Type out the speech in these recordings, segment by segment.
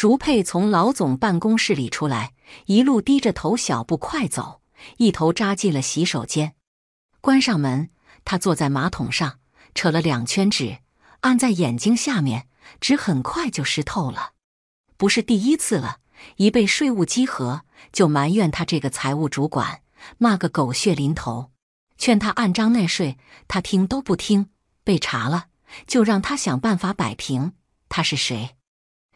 竹佩从老总办公室里出来，一路低着头小步快走，一头扎进了洗手间。关上门，他坐在马桶上，扯了两圈纸，按在眼睛下面，纸很快就湿透了。不是第一次了，一被税务稽核，就埋怨他这个财务主管，骂个狗血淋头，劝他按章纳税，他听都不听。被查了，就让他想办法摆平。他是谁？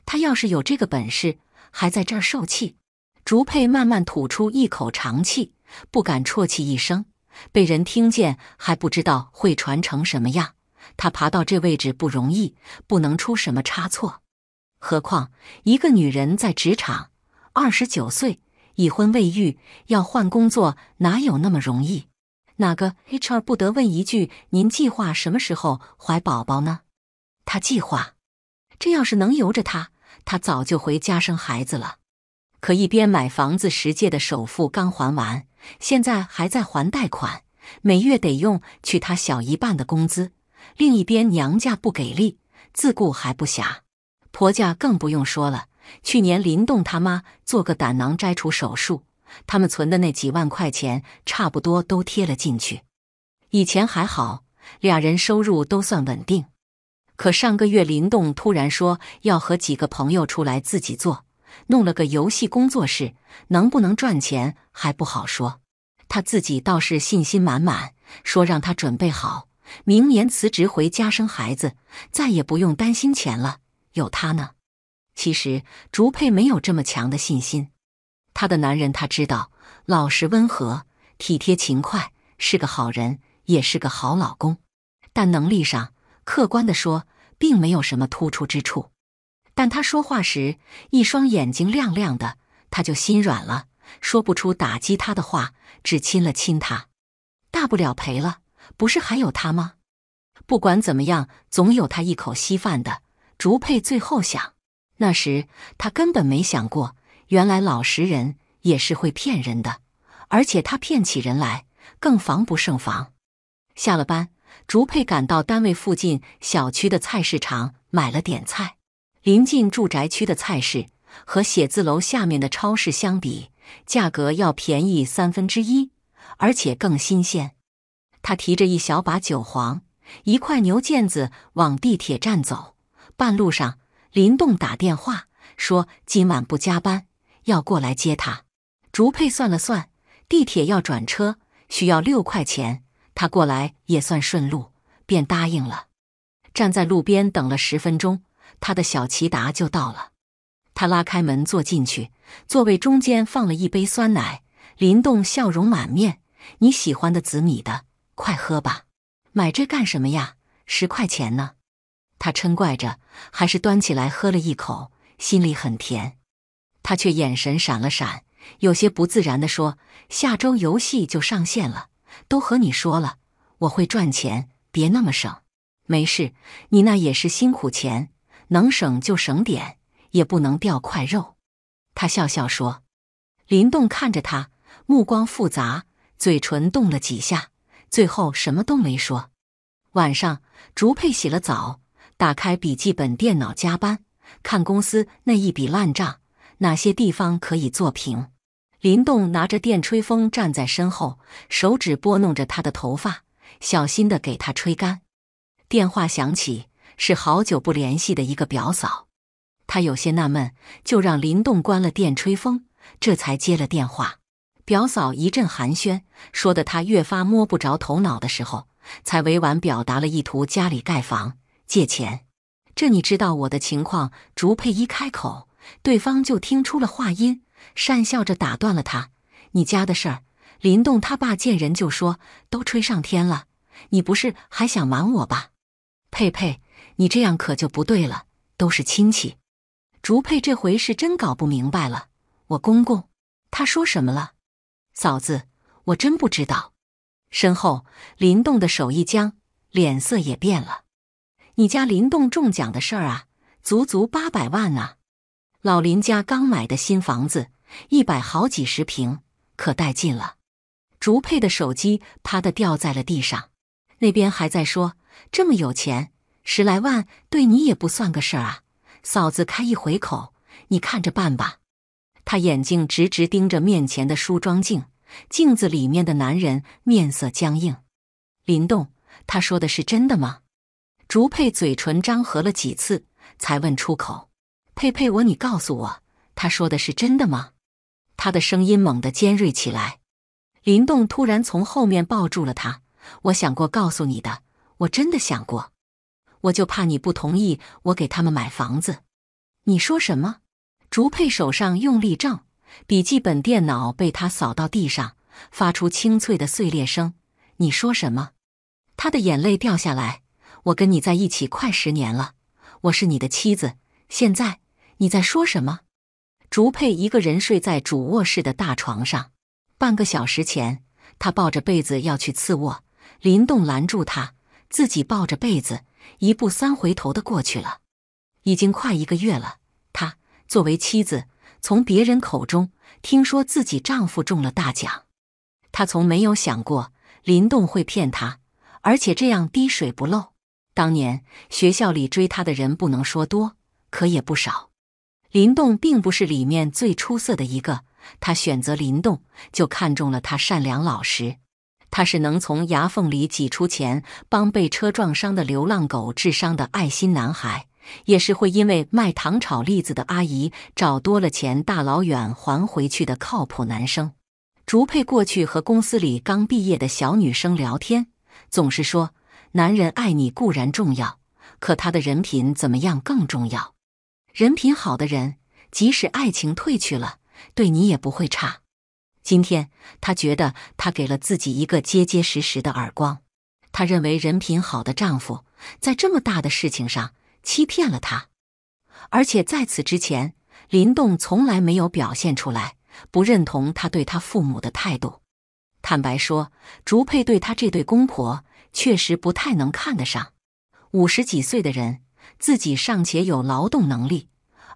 他要是有这个本事，还在这儿受气？竹佩慢慢吐出一口长气，不敢啜泣一声。被人听见还不知道会传成什么样。他爬到这位置不容易，不能出什么差错。何况一个女人在职场，二十九岁，已婚未育，要换工作哪有那么容易？哪个 HR 不得问一句：“您计划什么时候怀宝宝呢？”他计划，这要是能由着他，他早就回家生孩子了。可一边买房子时借的首付刚还完。现在还在还贷款，每月得用去他小一半的工资。另一边娘家不给力，自顾还不暇，婆家更不用说了。去年林动他妈做个胆囊摘除手术，他们存的那几万块钱差不多都贴了进去。以前还好，俩人收入都算稳定。可上个月林动突然说要和几个朋友出来自己做。弄了个游戏工作室，能不能赚钱还不好说。他自己倒是信心满满，说让他准备好，明年辞职回家生孩子，再也不用担心钱了，有他呢。其实竹佩没有这么强的信心。她的男人他知道，老实温和、体贴勤快，是个好人，也是个好老公。但能力上，客观的说，并没有什么突出之处。但他说话时，一双眼睛亮亮的，他就心软了，说不出打击他的话，只亲了亲他。大不了赔了，不是还有他吗？不管怎么样，总有他一口稀饭的。竹佩最后想，那时他根本没想过，原来老实人也是会骗人的，而且他骗起人来更防不胜防。下了班，竹佩赶到单位附近小区的菜市场，买了点菜。临近住宅区的菜市和写字楼下面的超市相比，价格要便宜三分之一，而且更新鲜。他提着一小把韭黄，一块牛腱子往地铁站走。半路上，林动打电话说今晚不加班，要过来接他。竹佩算了算，地铁要转车需要六块钱，他过来也算顺路，便答应了。站在路边等了十分钟。他的小骐达就到了，他拉开门坐进去，座位中间放了一杯酸奶。林动笑容满面：“你喜欢的紫米的，快喝吧。买这干什么呀？十块钱呢。”他嗔怪着，还是端起来喝了一口，心里很甜。他却眼神闪了闪，有些不自然地说：“下周游戏就上线了，都和你说了，我会赚钱，别那么省。没事，你那也是辛苦钱。”能省就省点，也不能掉块肉。他笑笑说：“林动看着他，目光复杂，嘴唇动了几下，最后什么都没说。”晚上，竹佩洗了澡，打开笔记本电脑加班，看公司那一笔烂账，哪些地方可以做平。林动拿着电吹风站在身后，手指拨弄着他的头发，小心的给他吹干。电话响起。是好久不联系的一个表嫂，他有些纳闷，就让林动关了电吹风，这才接了电话。表嫂一阵寒暄，说的他越发摸不着头脑的时候，才委婉表达了意图：家里盖房借钱。这你知道我的情况？竹佩一开口，对方就听出了话音，讪笑着打断了他：“你家的事儿，林动他爸见人就说都吹上天了，你不是还想瞒我吧？”佩佩。你这样可就不对了，都是亲戚。竹佩这回是真搞不明白了。我公公他说什么了？嫂子，我真不知道。身后林动的手一僵，脸色也变了。你家林动中奖的事儿啊，足足八百万呢。老林家刚买的新房子，一百好几十平，可带劲了。竹佩的手机啪的掉在了地上，那边还在说这么有钱。十来万对你也不算个事儿啊，嫂子开一回口，你看着办吧。他眼睛直直盯着面前的梳妆镜，镜子里面的男人面色僵硬。林动，他说的是真的吗？竹佩嘴唇张合了几次，才问出口：“佩佩，我，你告诉我，他说的是真的吗？”他的声音猛地尖锐起来。林动突然从后面抱住了他。我想过告诉你的，我真的想过，我就怕你不同意我给他们买房子。你说什么？竹佩手上用力挣，笔记本电脑被他扫到地上，发出清脆的碎裂声。你说什么？他的眼泪掉下来。我跟你在一起快十年了，我是你的妻子。现在你在说什么？竹佩一个人睡在主卧室的大床上。半个小时前，他抱着被子要去次卧。林动拦住他，自己抱着被子，一步三回头的过去了。已经快一个月了，她作为妻子，从别人口中听说自己丈夫中了大奖，她从没有想过林动会骗她，而且这样滴水不漏。当年学校里追她的人不能说多，可也不少。林动并不是里面最出色的一个，他选择林动，就看中了他善良老实。他是能从牙缝里挤出钱帮被车撞伤的流浪狗治伤的爱心男孩，也是会因为卖糖炒栗子的阿姨找多了钱大老远还回去的靠谱男生。竹佩过去和公司里刚毕业的小女生聊天，总是说：“男人爱你固然重要，可他的人品怎么样更重要。人品好的人，即使爱情褪去了，对你也不会差。”今天，他觉得他给了自己一个结结实实的耳光。他认为人品好的丈夫在这么大的事情上欺骗了他，而且在此之前，林动从来没有表现出来不认同他对他父母的态度。坦白说，竹佩对他这对公婆确实不太能看得上。五十几岁的人，自己尚且有劳动能力，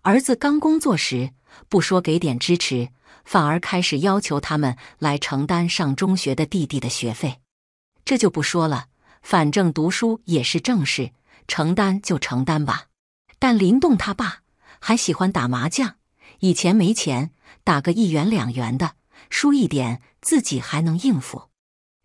儿子刚工作时，不说给点支持。反而开始要求他们来承担上中学的弟弟的学费，这就不说了，反正读书也是正事，承担就承担吧。但林动他爸还喜欢打麻将，以前没钱打个一元两元的，输一点自己还能应付。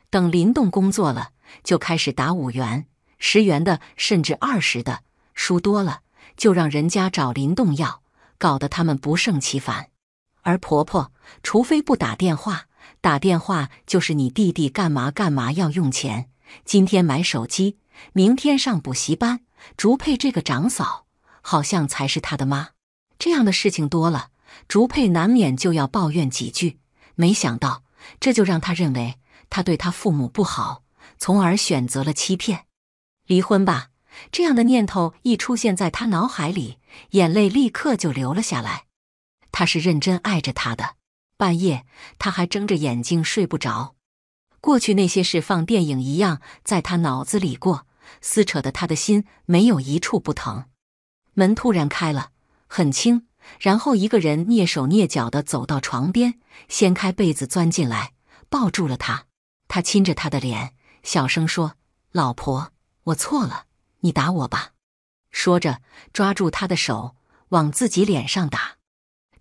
等林动工作了，就开始打五元、十元的，甚至二十的，输多了就让人家找林动要，搞得他们不胜其烦。而婆婆，除非不打电话，打电话就是你弟弟干嘛干嘛要用钱。今天买手机，明天上补习班。竹佩这个长嫂，好像才是他的妈。这样的事情多了，竹佩难免就要抱怨几句。没想到，这就让他认为他对他父母不好，从而选择了欺骗。离婚吧，这样的念头一出现在他脑海里，眼泪立刻就流了下来。他是认真爱着她的，半夜他还睁着眼睛睡不着。过去那些事放电影一样在他脑子里过，撕扯的他的心没有一处不疼。门突然开了，很轻，然后一个人蹑手蹑脚的走到床边，掀开被子钻进来，抱住了他。他亲着他的脸，小声说：“老婆，我错了，你打我吧。”说着，抓住他的手往自己脸上打。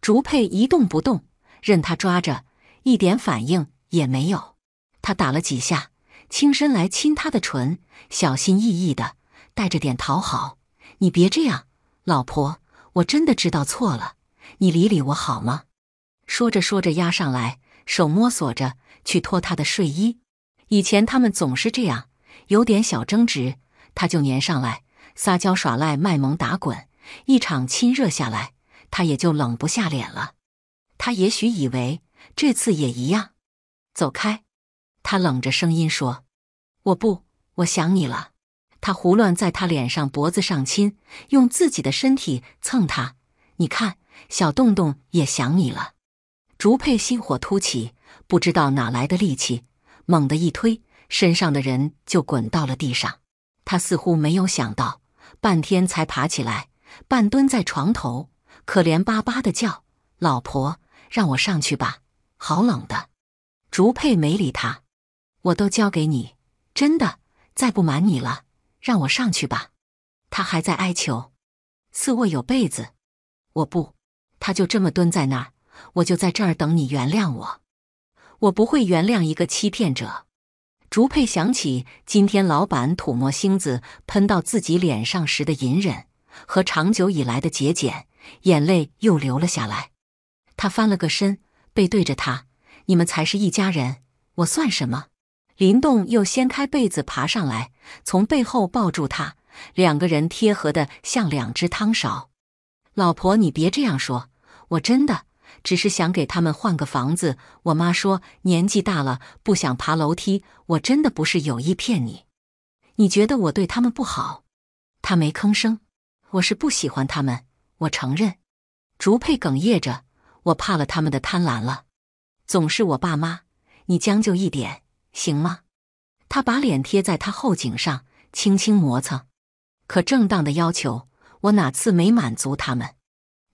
竹佩一动不动，任他抓着，一点反应也没有。他打了几下，轻身来亲她的唇，小心翼翼的，带着点讨好：“你别这样，老婆，我真的知道错了，你理理我好吗？”说着说着，压上来，手摸索着去脱她的睡衣。以前他们总是这样，有点小争执，他就粘上来，撒娇耍赖，卖萌打滚，一场亲热下来。他也就冷不下脸了。他也许以为这次也一样。走开！他冷着声音说：“我不，我想你了。”他胡乱在他脸上、脖子上亲，用自己的身体蹭他。你看，小洞洞也想你了。竹佩心火突起，不知道哪来的力气，猛地一推，身上的人就滚到了地上。他似乎没有想到，半天才爬起来，半蹲在床头。可怜巴巴的叫：“老婆，让我上去吧，好冷的。”竹佩没理他，我都交给你，真的，再不瞒你了，让我上去吧。他还在哀求。次卧有被子，我不，他就这么蹲在那儿，我就在这儿等你原谅我。我不会原谅一个欺骗者。竹佩想起今天老板吐沫星子喷到自己脸上时的隐忍和长久以来的节俭，眼泪又流了下来。他翻了个身，背对着他：“你们才是一家人，我算什么？”林动又掀开被子爬上来，从背后抱住他，两个人贴合的像两只汤勺。老婆，你别这样说，我真的。只是想给他们换个房子。我妈说年纪大了不想爬楼梯。我真的不是有意骗你。你觉得我对他们不好？他没吭声。我是不喜欢他们，我承认。竹佩哽咽着，我怕了他们的贪婪了。总是我爸妈，你将就一点行吗？他把脸贴在他后颈上，轻轻磨蹭。可正当的要求，我哪次没满足他们？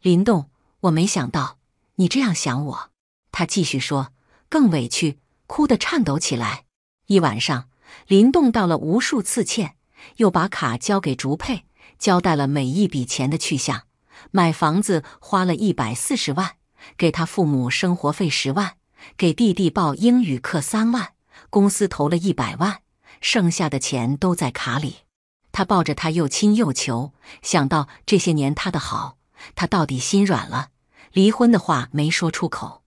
林动，我没想到。你这样想我，他继续说，更委屈，哭得颤抖起来。一晚上，林动道了无数次歉，又把卡交给竹佩，交代了每一笔钱的去向。买房子花了一百四十万，给他父母生活费十万，给弟弟报英语课三万，公司投了一百万，剩下的钱都在卡里。他抱着他又亲又求，想到这些年他的好，他到底心软了。离婚的话没说出口，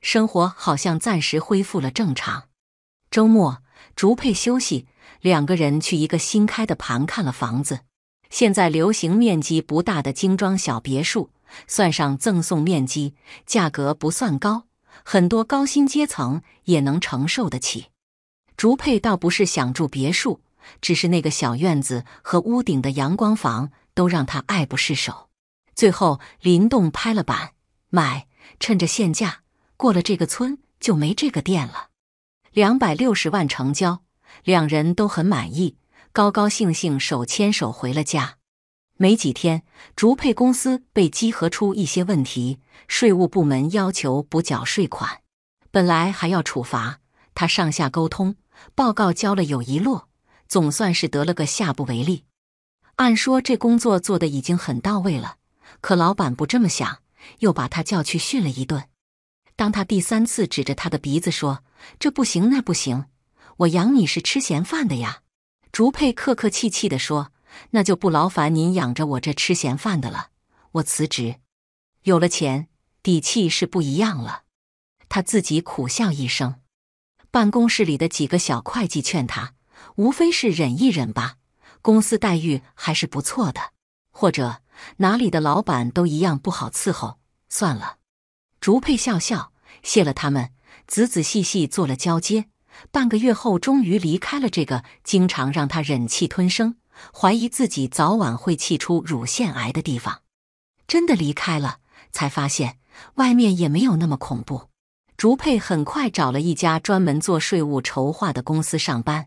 生活好像暂时恢复了正常。周末，竹佩休息，两个人去一个新开的盘看了房子。现在流行面积不大的精装小别墅，算上赠送面积，价格不算高，很多高薪阶层也能承受得起。竹佩倒不是想住别墅，只是那个小院子和屋顶的阳光房都让他爱不释手。最后，林动拍了板。买，趁着现价，过了这个村就没这个店了。两百六十万成交，两人都很满意，高高兴兴手牵手回了家。没几天，竹配公司被稽核出一些问题，税务部门要求补缴税款，本来还要处罚他，上下沟通，报告交了有一摞，总算是得了个下不为例。按说这工作做的已经很到位了，可老板不这么想。又把他叫去训了一顿。当他第三次指着他的鼻子说：“这不行，那不行，我养你是吃闲饭的呀。”竹佩客客气气地说：“那就不劳烦您养着我这吃闲饭的了，我辞职。有了钱，底气是不一样了。”他自己苦笑一声。办公室里的几个小会计劝他：“无非是忍一忍吧，公司待遇还是不错的，或者……”哪里的老板都一样不好伺候，算了。竹佩笑笑，谢了他们，仔仔细细做了交接。半个月后，终于离开了这个经常让他忍气吞声、怀疑自己早晚会气出乳腺癌的地方。真的离开了，才发现外面也没有那么恐怖。竹佩很快找了一家专门做税务筹划的公司上班，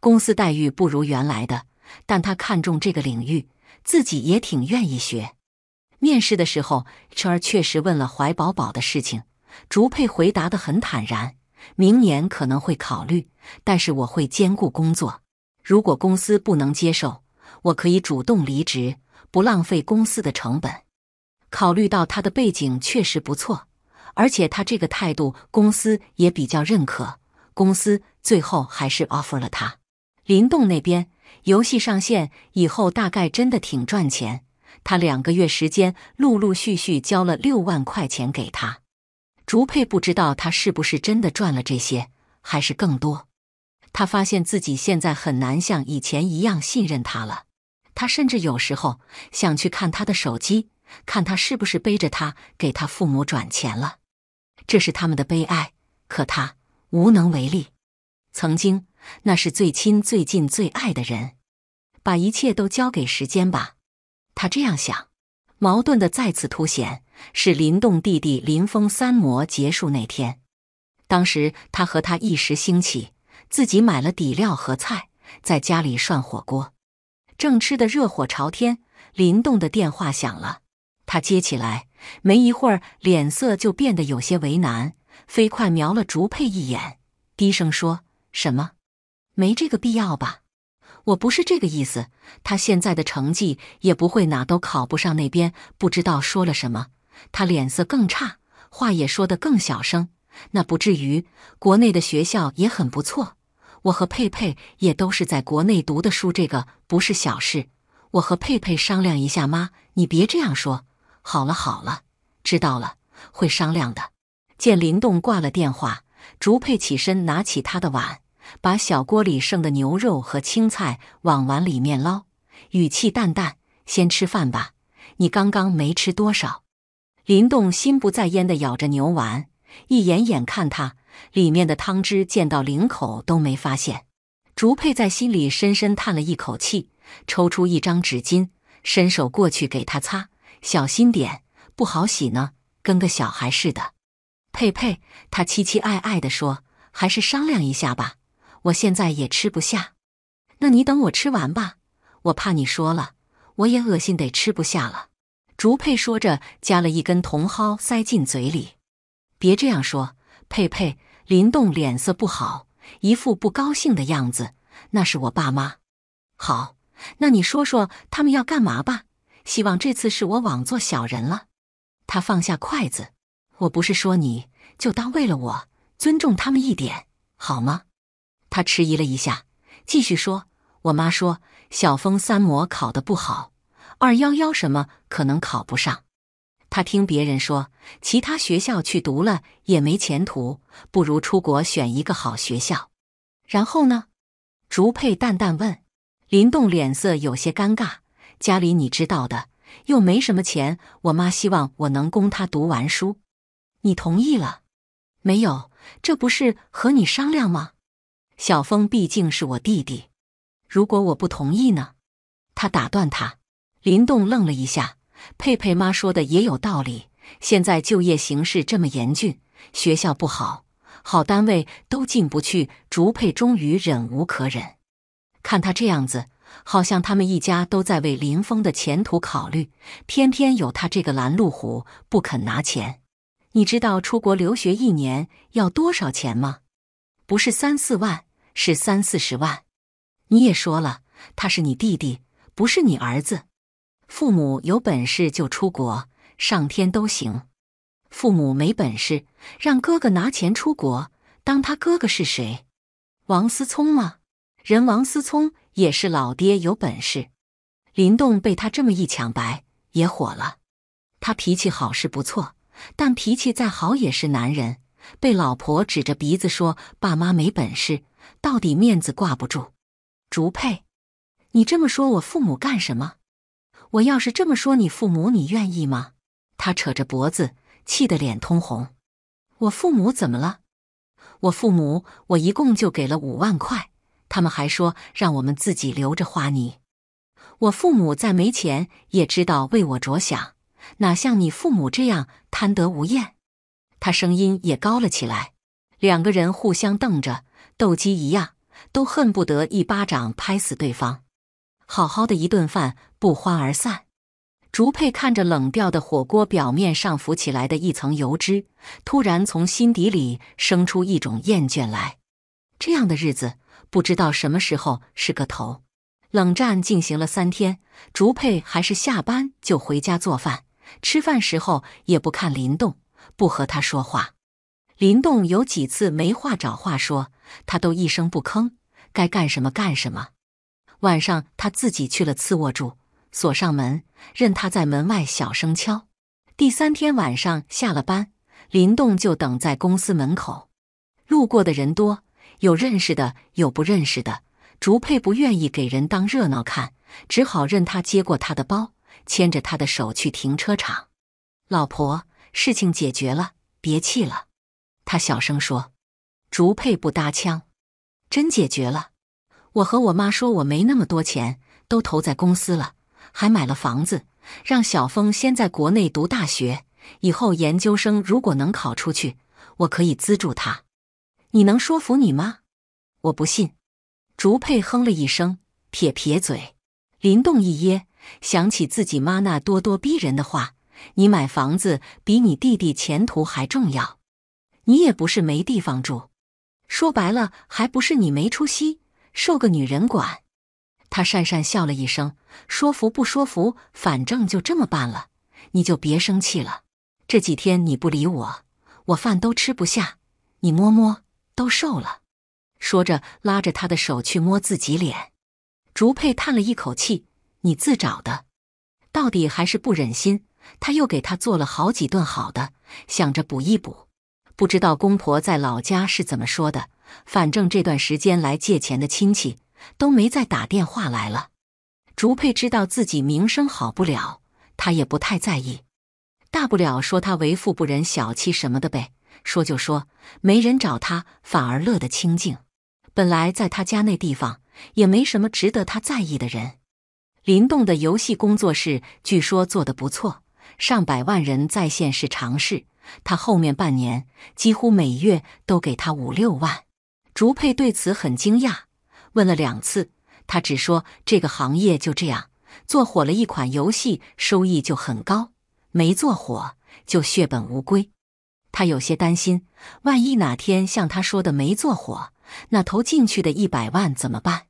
公司待遇不如原来的，但他看中这个领域。自己也挺愿意学。面试的时候，圈儿确实问了怀宝宝的事情，竹佩回答的很坦然。明年可能会考虑，但是我会兼顾工作。如果公司不能接受，我可以主动离职，不浪费公司的成本。考虑到他的背景确实不错，而且他这个态度，公司也比较认可。公司最后还是 offer 了他。林栋那边。游戏上线以后，大概真的挺赚钱。他两个月时间，陆陆续续交了六万块钱给他。竹佩不知道他是不是真的赚了这些，还是更多。他发现自己现在很难像以前一样信任他了。他甚至有时候想去看他的手机，看他是不是背着他给他父母转钱了。这是他们的悲哀，可他无能为力。曾经。那是最亲、最近、最爱的人，把一切都交给时间吧。他这样想。矛盾的再次凸显是林动弟弟林峰三模结束那天。当时他和他一时兴起，自己买了底料和菜，在家里涮火锅，正吃得热火朝天。林动的电话响了，他接起来，没一会儿脸色就变得有些为难，飞快瞄了竹佩一眼，低声说：“什么？”没这个必要吧？我不是这个意思。他现在的成绩也不会哪都考不上，那边不知道说了什么。他脸色更差，话也说得更小声。那不至于，国内的学校也很不错。我和佩佩也都是在国内读的书，这个不是小事。我和佩佩商量一下，妈，你别这样说。好了好了，知道了，会商量的。见林动挂了电话，竹佩起身拿起他的碗，把小锅里剩的牛肉和青菜往碗里面捞，语气淡淡：“先吃饭吧，你刚刚没吃多少。”林动心不在焉地咬着牛丸，一眼眼看他。里面的汤汁溅到领口都没发现，竹佩在心里深深叹了一口气，抽出一张纸巾，伸手过去给他擦，小心点，不好洗呢，跟个小孩似的。佩佩，他期期艾艾地说：“还是商量一下吧，我现在也吃不下。那你等我吃完吧，我怕你说了，我也恶心得吃不下了。”竹佩说着，夹了一根茼蒿塞进嘴里。别这样说。佩佩，林动脸色不好，一副不高兴的样子。那是我爸妈。好，那你说说他们要干嘛吧？希望这次是我枉做小人了。他放下筷子，我不是说你，就当为了我尊重他们一点，好吗？他迟疑了一下，继续说：“我妈说小峰三模考得不好，二幺幺什么可能考不上。”他听别人说，其他学校去读了也没前途，不如出国选一个好学校。然后呢？竹佩淡淡问。林动脸色有些尴尬。家里你知道的，又没什么钱。我妈希望我能供她读完书。你同意了？没有，这不是和你商量吗？小峰毕竟是我弟弟，如果我不同意呢？他打断他。林动愣了一下。佩佩妈说的也有道理，现在就业形势这么严峻，学校不好，好单位都进不去。竹佩终于忍无可忍，看他这样子，好像他们一家都在为林峰的前途考虑，偏偏有他这个拦路虎不肯拿钱。你知道出国留学一年要多少钱吗？不是三四万，是三四十万。你也说了，他是你弟弟，不是你儿子。父母有本事就出国，上天都行；父母没本事，让哥哥拿钱出国，当他哥哥是谁？王思聪吗？人王思聪也是老爹有本事。林动被他这么一抢白，也火了。他脾气好是不错，但脾气再好也是男人，被老婆指着鼻子说爸妈没本事，到底面子挂不住。竹佩，你这么说我父母干什么？我要是这么说你父母，你愿意吗？他扯着脖子，气得脸通红。我父母怎么了？我父母，我一共就给了五万块，他们还说让我们自己留着花呢。我父母再没钱，也知道为我着想，哪像你父母这样贪得无厌。他声音也高了起来，两个人互相瞪着，斗鸡一样，都恨不得一巴掌拍死对方。好好的一顿饭不欢而散，竹佩看着冷掉的火锅表面上浮起来的一层油脂，突然从心底里生出一种厌倦来。这样的日子不知道什么时候是个头。冷战进行了三天，竹佩还是下班就回家做饭，吃饭时候也不看林动，不和他说话。林动有几次没话找话说，他都一声不吭，该干什么干什么。晚上，他自己去了次卧住，锁上门，任他在门外小声敲。第三天晚上下了班，林动就等在公司门口。路过的人多，有认识的，有不认识的。竹佩不愿意给人当热闹看，只好任他接过他的包，牵着他的手去停车场。老婆，事情解决了，别气了。他小声说。竹佩不搭腔，真解决了。我和我妈说，我没那么多钱，都投在公司了，还买了房子，让小峰先在国内读大学，以后研究生如果能考出去，我可以资助他。你能说服你妈？我不信。竹佩哼了一声，撇撇嘴。林动一噎，想起自己妈那咄咄逼人的话：“你买房子比你弟弟前途还重要，你也不是没地方住，说白了还不是你没出息。”受个女人管，他讪讪笑了一声，说服不说服，反正就这么办了，你就别生气了。这几天你不理我，我饭都吃不下。你摸摸，都瘦了。”说着，拉着他的手去摸自己脸。竹佩叹了一口气：“你自找的。”到底还是不忍心，他又给他做了好几顿好的，想着补一补。不知道公婆在老家是怎么说的，反正这段时间来借钱的亲戚都没再打电话来了。竹佩知道自己名声好不了，他也不太在意，大不了说他为富不仁、小气什么的呗。说就说，没人找他，反而乐得清静。本来在他家那地方也没什么值得他在意的人。林动的游戏工作室据说做得不错，上百万人在线是常事。他后面半年几乎每月都给他五六万。竹佩对此很惊讶，问了两次，他只说这个行业就这样，做火了一款游戏，收益就很高；没做火就血本无归。他有些担心，万一哪天像他说的没做火，那投进去的一百万怎么办？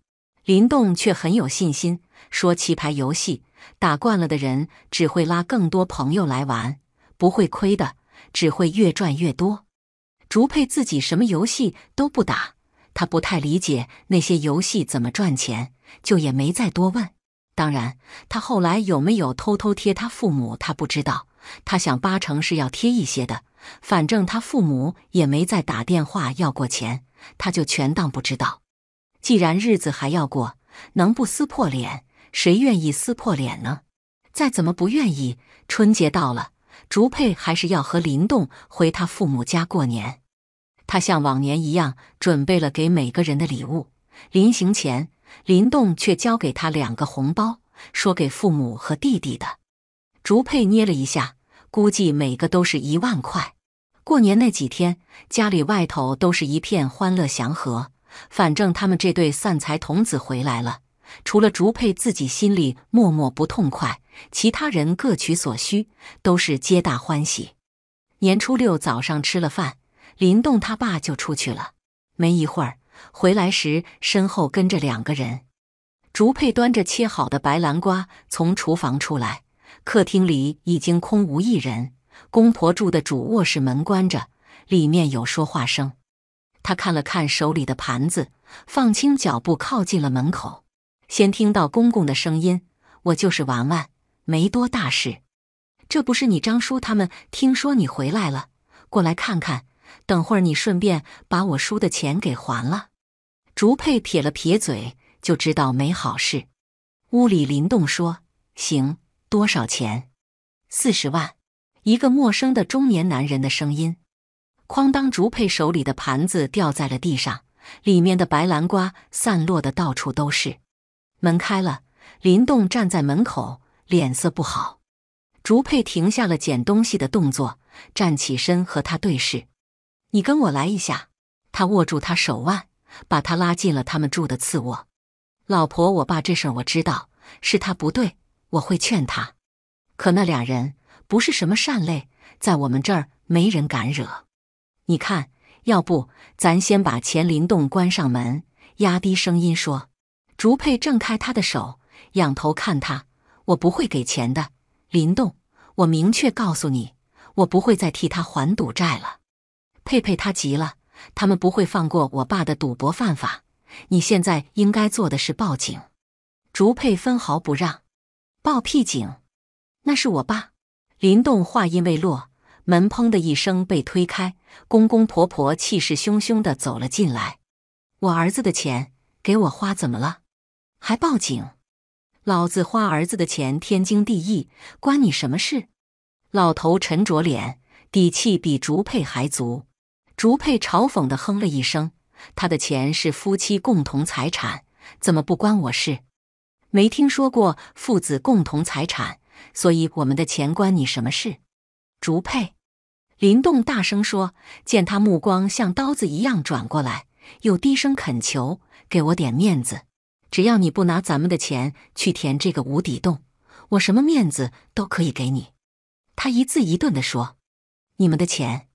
林动却很有信心，说：“棋牌游戏打惯了的人，只会拉更多朋友来玩，不会亏的，只会越赚越多。”竹佩自己什么游戏都不打，他不太理解那些游戏怎么赚钱，就也没再多问。当然，他后来有没有偷偷贴他父母，他不知道。他想八成是要贴一些的，反正他父母也没再打电话要过钱，他就全当不知道。既然日子还要过，能不撕破脸？谁愿意撕破脸呢？再怎么不愿意，春节到了，竹佩还是要和林动回他父母家过年。他像往年一样准备了给每个人的礼物。临行前，林动却交给他两个红包，说给父母和弟弟的。竹佩捏了一下，估计每个都是一万块。过年那几天，家里外头都是一片欢乐祥和。反正他们这对散财童子回来了，除了竹佩自己心里默默不痛快，其他人各取所需，都是皆大欢喜。年初六早上吃了饭，林动他爸就出去了。没一会儿回来时，身后跟着两个人。竹佩端着切好的白兰瓜从厨房出来，客厅里已经空无一人。公婆住的主卧室门关着，里面有说话声。他看了看手里的盘子，放轻脚步靠近了门口。先听到公公的声音：“我就是玩玩，没多大事。这不是你张叔他们听说你回来了，过来看看。等会儿你顺便把我输的钱给还了。”竹佩撇了撇嘴，就知道没好事。屋里林动说：“行，多少钱？四十万。”一个陌生的中年男人的声音。哐当！竹佩手里的盘子掉在了地上，里面的白兰瓜散落的到处都是。门开了，林动站在门口，脸色不好。竹佩停下了捡东西的动作，站起身和他对视：“你跟我来一下。”他握住他手腕，把他拉进了他们住的次卧。老婆，我爸这事儿我知道，是他不对，我会劝他。可那俩人不是什么善类，在我们这儿没人敢惹。你看，要不咱先把钱林动关上门，压低声音说。竹佩挣开他的手，仰头看他：“我不会给钱的，林动，我明确告诉你，我不会再替他还赌债了。”佩佩他急了，他们不会放过我爸的赌博犯法。你现在应该做的是报警。竹佩分毫不让，报屁警？那是我爸。林动话音未落。门砰的一声被推开，公公婆婆气势汹汹的走了进来。我儿子的钱给我花怎么了？还报警？老子花儿子的钱天经地义，关你什么事？老头沉着脸，底气比竹佩还足。竹佩嘲讽的哼了一声：“他的钱是夫妻共同财产，怎么不关我事？没听说过父子共同财产，所以我们的钱关你什么事？”竹佩，林动大声说：“见他目光像刀子一样转过来，又低声恳求：‘给我点面子，只要你不拿咱们的钱去填这个无底洞，我什么面子都可以给你。’他一字一顿地说：‘你们的钱。’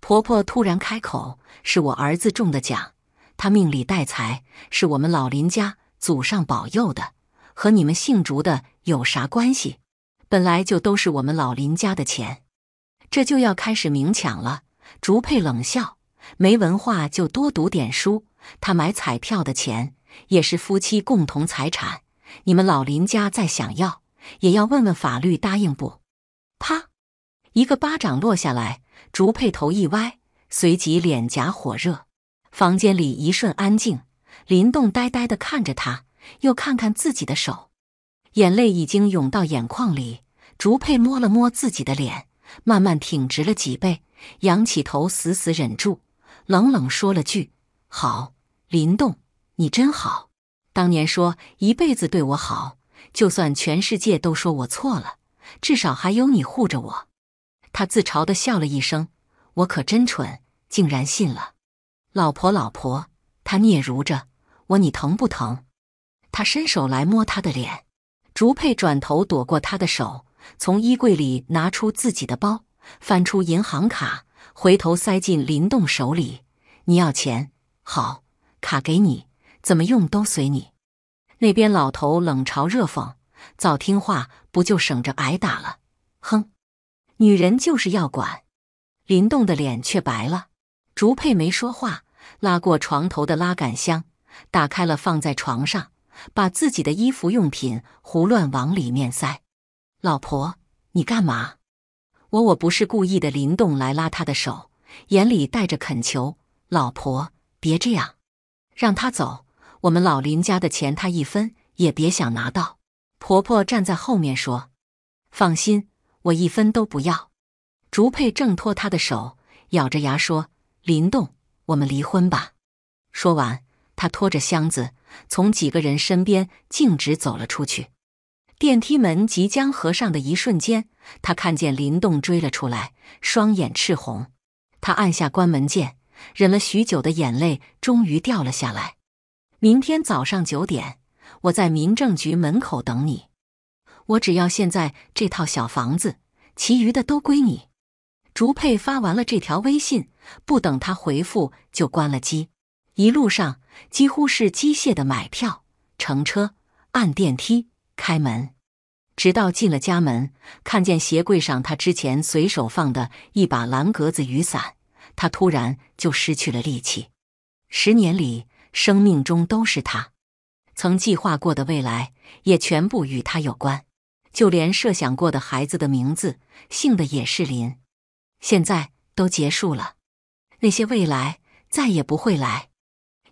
婆婆突然开口：‘是我儿子中的奖，他命里带财，是我们老林家祖上保佑的，和你们姓竹的有啥关系？本来就都是我们老林家的钱。’这就要开始明抢了。竹佩冷笑：“没文化就多读点书。他买彩票的钱也是夫妻共同财产。你们老林家再想要，也要问问法律答应不？”啪，一个巴掌落下来，竹佩头一歪，随即脸颊火热。房间里一瞬安静，林动呆呆地看着他，又看看自己的手，眼泪已经涌到眼眶里。竹佩摸了摸自己的脸，慢慢挺直了脊背，仰起头，死死忍住，冷冷说了句：“好，林动，你真好。当年说一辈子对我好，就算全世界都说我错了，至少还有你护着我。”他自嘲的笑了一声：“我可真蠢，竟然信了。”老婆，老婆，他嗫嚅着：“我你疼不疼？”他伸手来摸她的脸，竹佩转头躲过他的手。从衣柜里拿出自己的包，翻出银行卡，回头塞进林动手里。你要钱？好，卡给你，怎么用都随你。那边老头冷嘲热讽：“早听话，不就省着挨打了？”哼，女人就是要管。林动的脸却白了。竹佩没说话，拉过床头的拉杆箱，打开了，放在床上，把自己的衣服用品胡乱往里面塞。老婆，你干嘛？我我不是故意的。林动来拉他的手，眼里带着恳求。老婆，别这样，让他走。我们老林家的钱，他一分也别想拿到。婆婆站在后面说：“放心，我一分都不要。”竹佩挣脱他的手，咬着牙说：“林动，我们离婚吧。”说完，他拖着箱子从几个人身边径直走了出去。电梯门即将合上的一瞬间，他看见林动追了出来，双眼赤红。他按下关门键，忍了许久的眼泪终于掉了下来。明天早上九点，我在民政局门口等你。我只要现在这套小房子，其余的都归你。竹佩发完了这条微信，不等他回复就关了机。一路上几乎是机械的买票、乘车、按电梯。开门，直到进了家门，看见鞋柜上他之前随手放的一把蓝格子雨伞，他突然就失去了力气。十年里，生命中都是他，曾计划过的未来也全部与他有关，就连设想过的孩子的名字、姓的也是林，现在都结束了，那些未来再也不会来。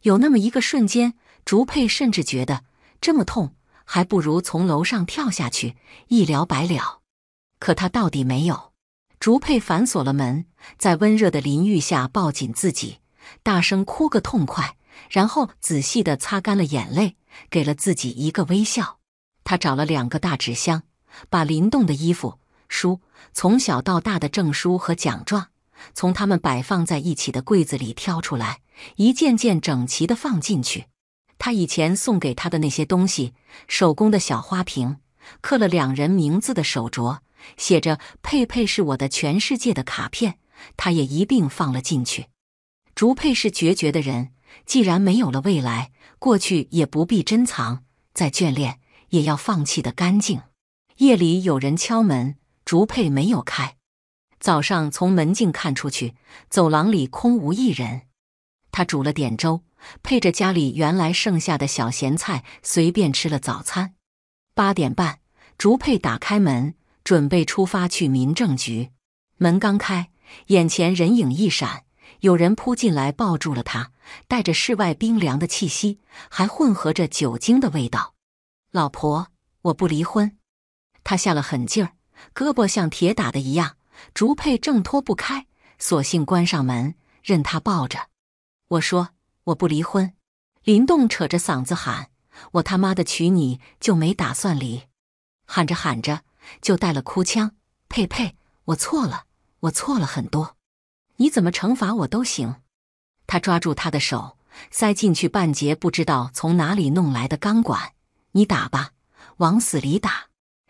有那么一个瞬间，竹佩甚至觉得这么痛。还不如从楼上跳下去，一了百了。可他到底没有。竹佩反锁了门，在温热的淋浴下抱紧自己，大声哭个痛快，然后仔细的擦干了眼泪，给了自己一个微笑。他找了两个大纸箱，把林动的衣服、书、从小到大的证书和奖状，从他们摆放在一起的柜子里挑出来，一件件整齐的放进去。他以前送给他的那些东西，手工的小花瓶，刻了两人名字的手镯，写着“佩佩是我的全世界”的卡片，他也一并放了进去。竹佩是决绝的人，既然没有了未来，过去也不必珍藏，再眷恋也要放弃的干净。夜里有人敲门，竹佩没有开。早上从门径看出去，走廊里空无一人。他煮了点粥。配着家里原来剩下的小咸菜，随便吃了早餐。八点半，竹佩打开门，准备出发去民政局。门刚开，眼前人影一闪，有人扑进来抱住了他，带着室外冰凉的气息，还混合着酒精的味道。老婆，我不离婚。他下了狠劲儿，胳膊像铁打的一样。竹佩挣脱不开，索性关上门，任他抱着。我说。我不离婚，林动扯着嗓子喊：“我他妈的娶你就没打算离！”喊着喊着就带了哭腔：“佩佩，我错了，我错了很多，你怎么惩罚我都行。”他抓住他的手，塞进去半截不知道从哪里弄来的钢管：“你打吧，往死里打，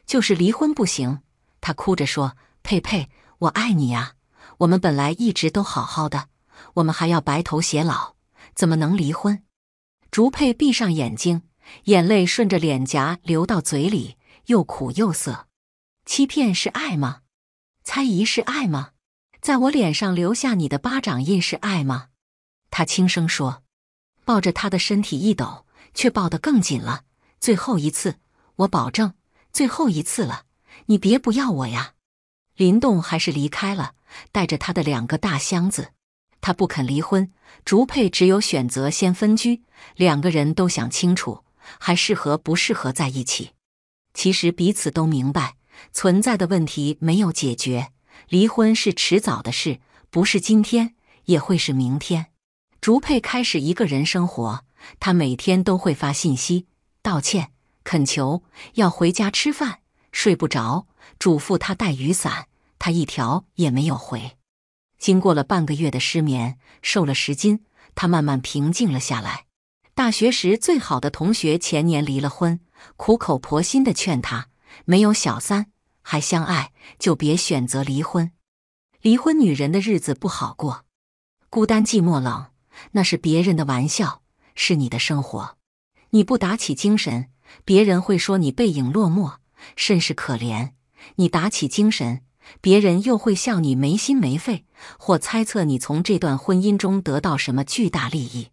就是离婚不行。”他哭着说：“佩佩，我爱你呀，我们本来一直都好好的，我们还要白头偕老。”怎么能离婚？竹佩闭上眼睛，眼泪顺着脸颊流到嘴里，又苦又涩。欺骗是爱吗？猜疑是爱吗？在我脸上留下你的巴掌印是爱吗？他轻声说，抱着他的身体一抖，却抱得更紧了。最后一次，我保证，最后一次了，你别不要我呀！林动还是离开了，带着他的两个大箱子。他不肯离婚，竹佩只有选择先分居。两个人都想清楚，还适合不适合在一起。其实彼此都明白，存在的问题没有解决。离婚是迟早的事，不是今天，也会是明天。竹佩开始一个人生活，他每天都会发信息道歉、恳求要回家吃饭，睡不着，嘱咐他带雨伞，他一条也没有回。经过了半个月的失眠，瘦了十斤，他慢慢平静了下来。大学时最好的同学前年离了婚，苦口婆心的劝他，没有小三。还相爱，就别选择离婚。离婚女人的日子不好过，孤单寂寞冷，那是别人的玩笑，是你的生活。你不打起精神，别人会说你背影落寞，甚是可怜；你打起精神，别人又会笑你没心没肺，或猜测你从这段婚姻中得到什么巨大利益。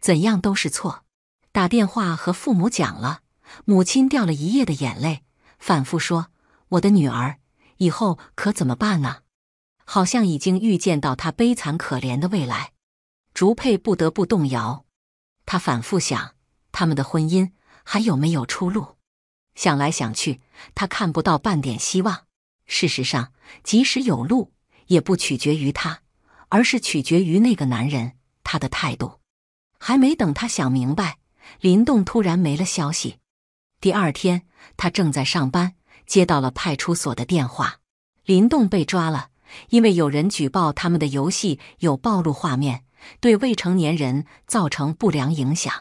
怎样都是错。打电话和父母讲了，母亲掉了一夜的眼泪，反复说。我的女儿以后可怎么办呢？好像已经预见到她悲惨可怜的未来。竹佩不得不动摇。他反复想，他们的婚姻还有没有出路？想来想去，他看不到半点希望。事实上，即使有路，也不取决于他，而是取决于那个男人他的态度。还没等他想明白，林动突然没了消息。第二天，他正在上班。接到了派出所的电话，林动被抓了，因为有人举报他们的游戏有暴露画面，对未成年人造成不良影响。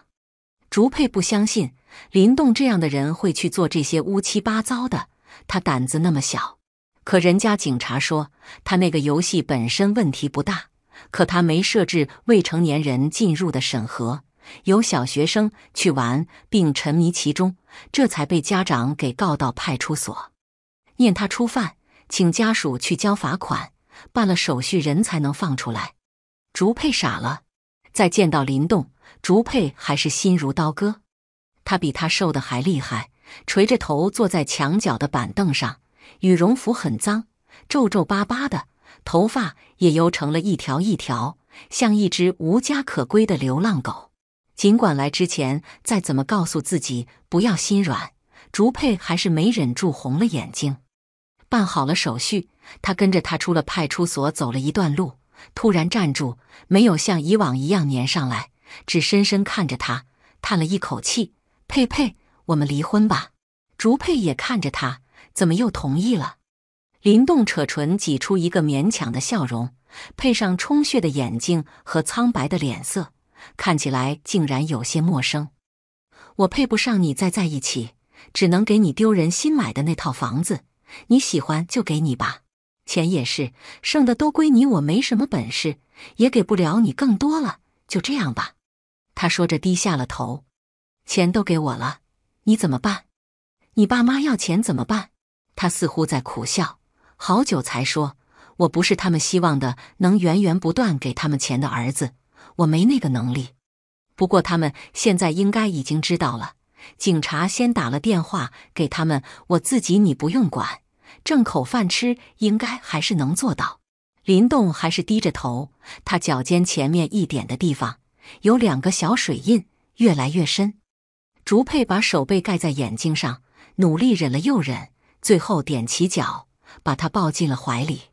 竹佩不相信林动这样的人会去做这些乌七八糟的，他胆子那么小。可人家警察说他那个游戏本身问题不大，可他没设置未成年人进入的审核。有小学生去玩并沉迷其中，这才被家长给告到派出所，念他初犯，请家属去交罚款，办了手续，人才能放出来。竹佩傻了，再见到林动，竹佩还是心如刀割。他比他瘦的还厉害，垂着头坐在墙角的板凳上，羽绒服很脏，皱皱巴巴的，头发也油成了一条一条，像一只无家可归的流浪狗。尽管来之前再怎么告诉自己不要心软，竹佩还是没忍住红了眼睛。办好了手续，他跟着他出了派出所，走了一段路，突然站住，没有像以往一样粘上来，只深深看着他，叹了一口气：“佩佩，我们离婚吧。”竹佩也看着他，怎么又同意了？林动扯唇挤出一个勉强的笑容，配上充血的眼睛和苍白的脸色。看起来竟然有些陌生，我配不上你再在一起，只能给你丢人新买的那套房子，你喜欢就给你吧，钱也是，剩的都归你，我没什么本事，也给不了你更多了，就这样吧。他说着低下了头，钱都给我了，你怎么办？你爸妈要钱怎么办？他似乎在苦笑，好久才说：“我不是他们希望的能源源不断给他们钱的儿子。”我没那个能力，不过他们现在应该已经知道了。警察先打了电话给他们，我自己你不用管，挣口饭吃应该还是能做到。林动还是低着头，他脚尖前面一点的地方有两个小水印，越来越深。竹佩把手背盖在眼睛上，努力忍了又忍，最后踮起脚把他抱进了怀里。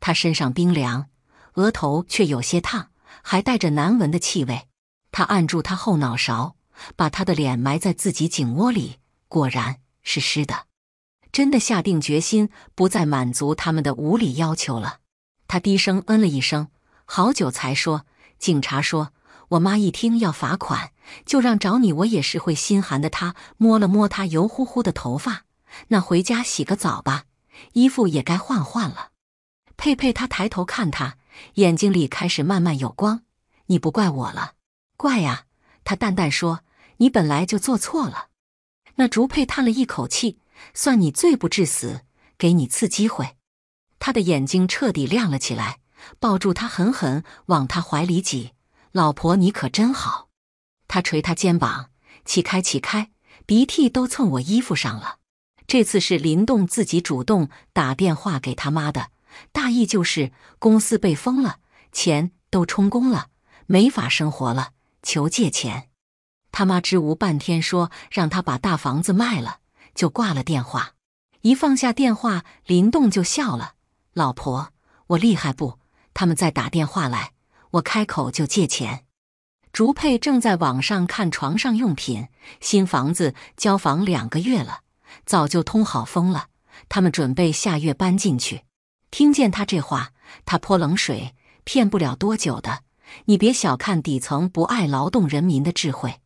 他身上冰凉，额头却有些烫。还带着难闻的气味，他按住他后脑勺，把他的脸埋在自己颈窝里，果然是湿的。真的下定决心不再满足他们的无理要求了。他低声嗯了一声，好久才说：“警察说，我妈一听要罚款，就让找你，我也是会心寒的。”他摸了摸他油乎乎的头发，那回家洗个澡吧，衣服也该换换了。佩佩，他抬头看他。眼睛里开始慢慢有光，你不怪我了，怪呀。他淡淡说：“你本来就做错了。”那竹佩叹了一口气：“算你罪不至死，给你次机会。”他的眼睛彻底亮了起来，抱住他狠狠往他怀里挤。老婆，你可真好。他捶他肩膀，起开起开，鼻涕都蹭我衣服上了。这次是林动自己主动打电话给他妈的，大意就是公司被封了，钱都充公了，没法生活了，求借钱。他妈支吾半天，说让他把大房子卖了，就挂了电话。一放下电话，林动就笑了：“老婆，我厉害不？他们再打电话来，我开口就借钱。”竹佩正在网上看床上用品，新房子交房两个月了，早就通好风了。他们准备下月搬进去。听见他这话，他泼冷水：“骗不了多久的，你别小看底层不爱劳动人民的智慧。”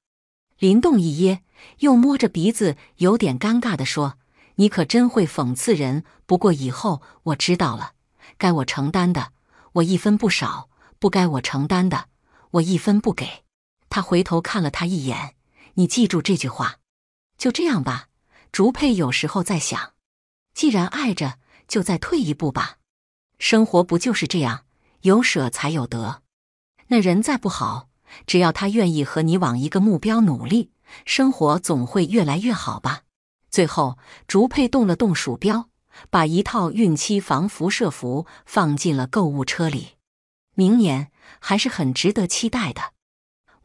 林动一噎，又摸着鼻子，有点尴尬地说：“你可真会讽刺人。不过以后我知道了，该我承担的，我一分不少；不该我承担的。”我一分不给。他回头看了他一眼，你记住这句话。就这样吧。竹佩有时候在想，既然爱着，就再退一步吧。生活不就是这样，有舍才有得。那人再不好，只要他愿意和你往一个目标努力，生活总会越来越好吧。最后，竹佩动了动鼠标，把一套孕期防辐射服放进了购物车里。明年。还是很值得期待的。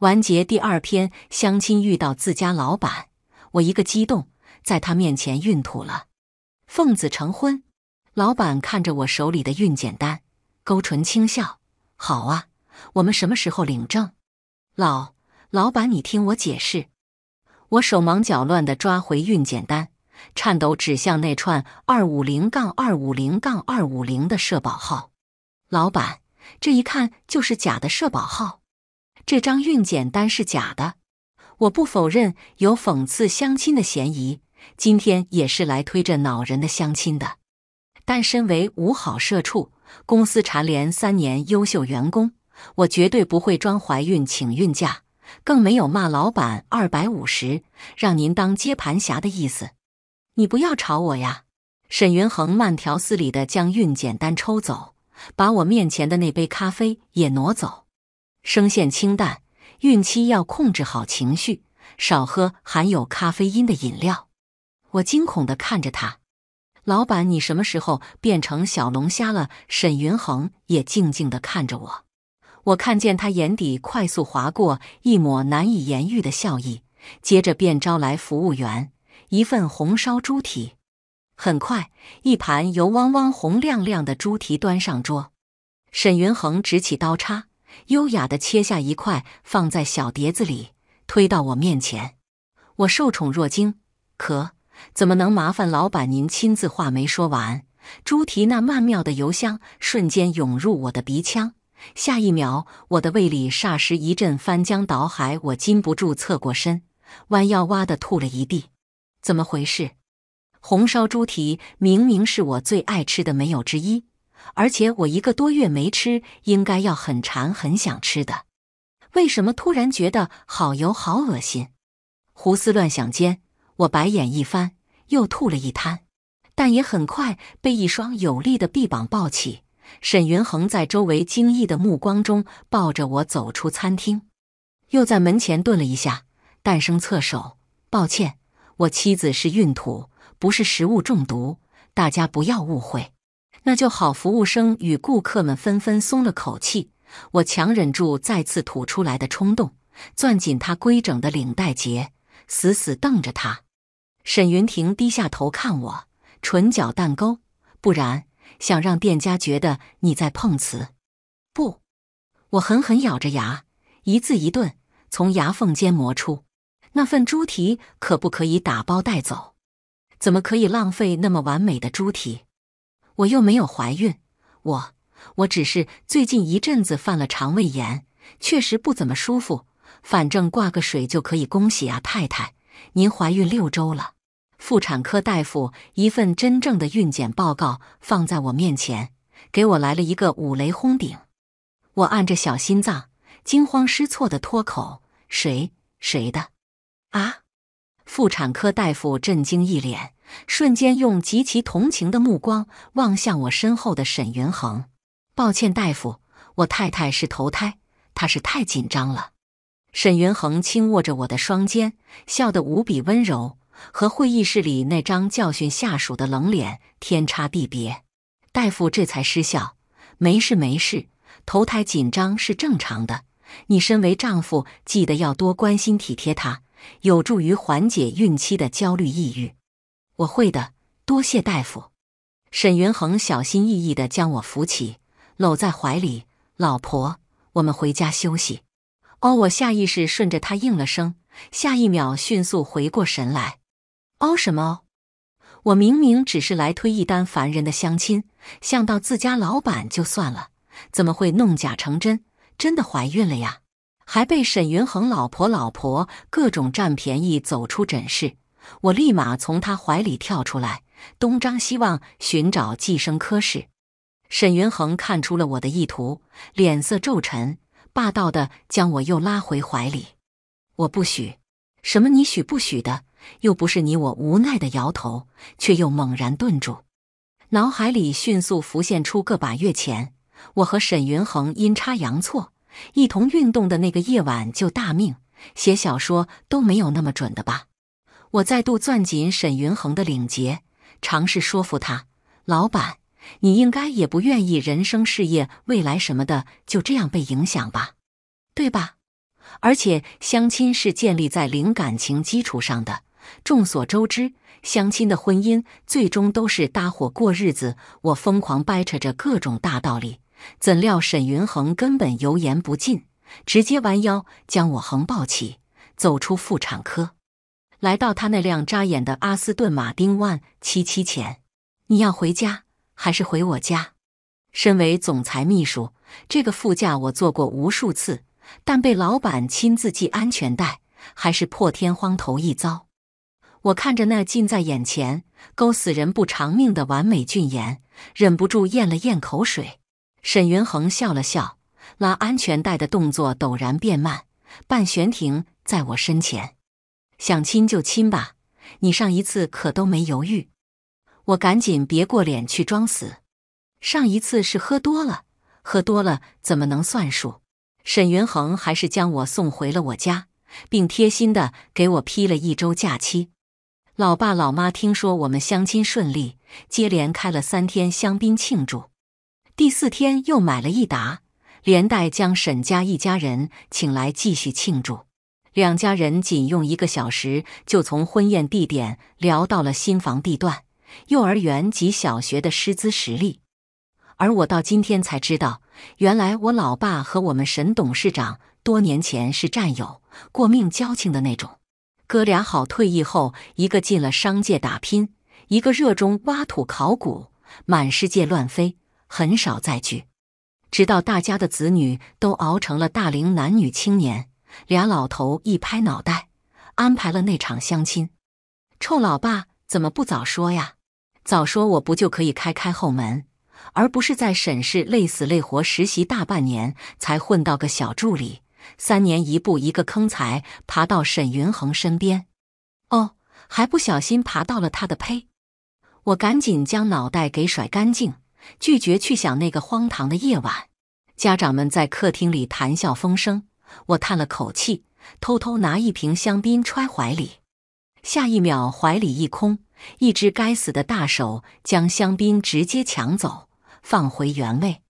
完结第二篇，相亲遇到自家老板，我一个激动，在他面前孕吐了。奉子成婚，老板看着我手里的孕检单，勾唇轻笑：“好啊，我们什么时候领证？”老老板，你听我解释。我手忙脚乱地抓回孕检单，颤抖指向那串二五零杠二五零杠二五零的社保号。老板。这一看就是假的社保号，这张孕检单是假的。我不否认有讽刺相亲的嫌疑，今天也是来推这恼人的相亲的。但身为五好社畜，公司蝉联三年优秀员工，我绝对不会装怀孕请孕假，更没有骂老板二百五十让您当接盘侠的意思。你不要吵我呀！沈云恒慢条斯理地将孕检单抽走。把我面前的那杯咖啡也挪走，声线清淡。孕期要控制好情绪，少喝含有咖啡因的饮料。我惊恐地看着他，老板，你什么时候变成小龙虾了？沈云恒也静静地看着我，我看见他眼底快速划过一抹难以言喻的笑意，接着便招来服务员，一份红烧猪蹄。很快，一盘油汪汪、红亮亮的猪蹄端上桌。沈云恒执起刀叉，优雅地切下一块，放在小碟子里，推到我面前。我受宠若惊，可怎么能麻烦老板您亲自？话没说完，猪蹄那曼妙的油香瞬间涌入我的鼻腔，下一秒，我的胃里霎时一阵翻江倒海，我禁不住侧过身，弯腰哇的吐了一地。怎么回事？红烧猪蹄明明是我最爱吃的没有之一，而且我一个多月没吃，应该要很馋很想吃的，为什么突然觉得好油好恶心？胡思乱想间，我白眼一翻，又吐了一滩，但也很快被一双有力的臂膀抱起。沈云恒在周围惊异的目光中抱着我走出餐厅，又在门前顿了一下，淡声侧手：“抱歉，我妻子是孕吐。”不是食物中毒，大家不要误会。那就好。服务生与顾客们纷纷松了口气。我强忍住再次吐出来的冲动，攥紧他规整的领带结，死死瞪着他。沈云婷低下头看我，唇角淡勾。不然，想让店家觉得你在碰瓷？不，我狠狠咬着牙，一字一顿从牙缝间磨出那份猪蹄，可不可以打包带走？怎么可以浪费那么完美的猪蹄？我又没有怀孕，我我只是最近一阵子犯了肠胃炎，确实不怎么舒服。反正挂个水就可以。恭喜啊，太太，您怀孕六周了。妇产科大夫一份真正的孕检报告放在我面前，给我来了一个五雷轰顶。我按着小心脏，惊慌失措的脱口：“谁谁的？”啊！妇产科大夫震惊一脸。瞬间用极其同情的目光望向我身后的沈云恒。抱歉，大夫，我太太是头胎，她是太紧张了。沈云恒轻握着我的双肩，笑得无比温柔，和会议室里那张教训下属的冷脸天差地别。大夫这才失笑：“没事没事，头胎紧张是正常的。你身为丈夫，记得要多关心体贴她，有助于缓解孕期的焦虑抑郁。”我会的，多谢大夫。沈云恒小心翼翼地将我扶起，搂在怀里。老婆，我们回家休息。哦，我下意识顺着他应了声，下一秒迅速回过神来。哦，什么？我明明只是来推一单烦人的相亲，想到自家老板就算了，怎么会弄假成真，真的怀孕了呀？还被沈云恒老婆老婆各种占便宜，走出诊室。我立马从他怀里跳出来，东张西望寻找计生科室。沈云恒看出了我的意图，脸色骤沉，霸道的将我又拉回怀里。我不许，什么你许不许的？又不是你。我无奈的摇头，却又猛然顿住，脑海里迅速浮现出个把月前，我和沈云恒阴差阳错一同运动的那个夜晚就大命。写小说都没有那么准的吧？我再度攥紧沈云恒的领结，尝试说服他：“老板，你应该也不愿意人生、事业、未来什么的就这样被影响吧？对吧？而且相亲是建立在零感情基础上的。众所周知，相亲的婚姻最终都是搭伙过日子。我疯狂掰扯着各种大道理，怎料沈云恒根本油盐不进，直接弯腰将我横抱起，走出妇产科。来到他那辆扎眼的阿斯顿马丁 One 七七前，你要回家还是回我家？身为总裁秘书，这个副驾我坐过无数次，但被老板亲自系安全带，还是破天荒头一遭。我看着那近在眼前、勾死人不偿命的完美俊颜，忍不住咽了咽口水。沈云恒笑了笑，拉安全带的动作陡然变慢，半悬停在我身前。想亲就亲吧，你上一次可都没犹豫。我赶紧别过脸去装死。上一次是喝多了，喝多了怎么能算数？沈云恒还是将我送回了我家，并贴心的给我批了一周假期。老爸老妈听说我们相亲顺利，接连开了三天香槟庆祝。第四天又买了一打，连带将沈家一家人请来继续庆祝。两家人仅用一个小时，就从婚宴地点聊到了新房地段、幼儿园及小学的师资实力。而我到今天才知道，原来我老爸和我们沈董事长多年前是战友，过命交情的那种。哥俩好退役后，一个进了商界打拼，一个热衷挖土考古，满世界乱飞，很少再聚。直到大家的子女都熬成了大龄男女青年。俩老头一拍脑袋，安排了那场相亲。臭老爸，怎么不早说呀？早说我不就可以开开后门，而不是在沈氏累死累活实习大半年，才混到个小助理，三年一步一个坑，才爬到沈云恒身边。哦，还不小心爬到了他的胚。我赶紧将脑袋给甩干净，拒绝去想那个荒唐的夜晚。家长们在客厅里谈笑风生。我叹了口气，偷偷拿一瓶香槟揣怀里，下一秒怀里一空，一只该死的大手将香槟直接抢走，放回原位。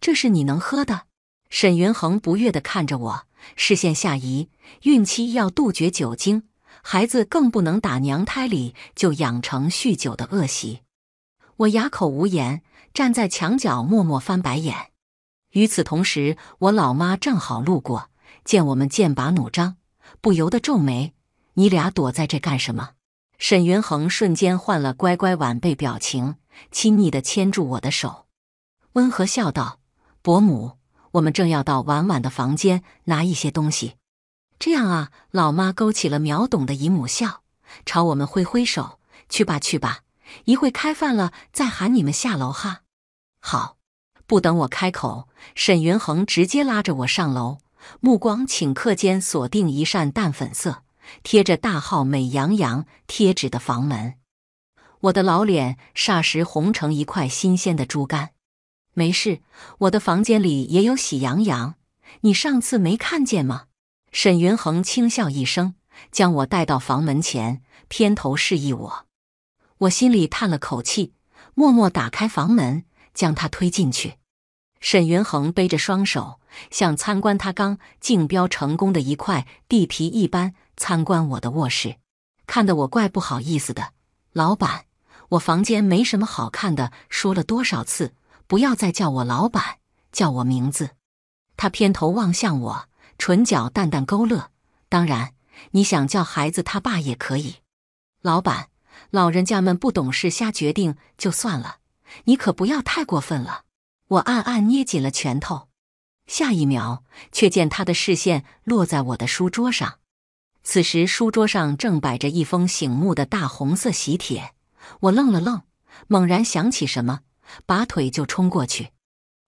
这是你能喝的？沈云恒不悦地看着我，视线下移。孕期要杜绝酒精，孩子更不能打娘胎里就养成酗酒的恶习。我哑口无言，站在墙角默默翻白眼。与此同时，我老妈正好路过。见我们剑拔弩张，不由得皱眉：“你俩躲在这干什么？”沈云恒瞬间换了乖乖晚辈表情，亲昵的牵住我的手，温和笑道：“伯母，我们正要到婉婉的房间拿一些东西。”这样啊，老妈勾起了秒懂的姨母笑，朝我们挥挥手：“去吧，去吧，一会开饭了再喊你们下楼哈。”好，不等我开口，沈云恒直接拉着我上楼。目光顷刻间锁定一扇淡粉色、贴着大号“美羊羊”贴纸的房门。我的老脸霎时红成一块新鲜的猪肝。没事，我的房间里也有喜羊羊，你上次没看见吗？沈云恒轻笑一声，将我带到房门前，偏头示意我。我心里叹了口气，默默打开房门，将他推进去。沈云恒背着双手，像参观他刚竞标成功的一块地皮一般参观我的卧室，看得我怪不好意思的。老板，我房间没什么好看的，说了多少次，不要再叫我老板，叫我名字。他偏头望向我，唇角淡淡勾勒。当然，你想叫孩子他爸也可以。老板，老人家们不懂事，瞎决定就算了，你可不要太过分了。我暗暗捏紧了拳头，下一秒却见他的视线落在我的书桌上。此时，书桌上正摆着一封醒目的大红色喜帖。我愣了愣，猛然想起什么，拔腿就冲过去。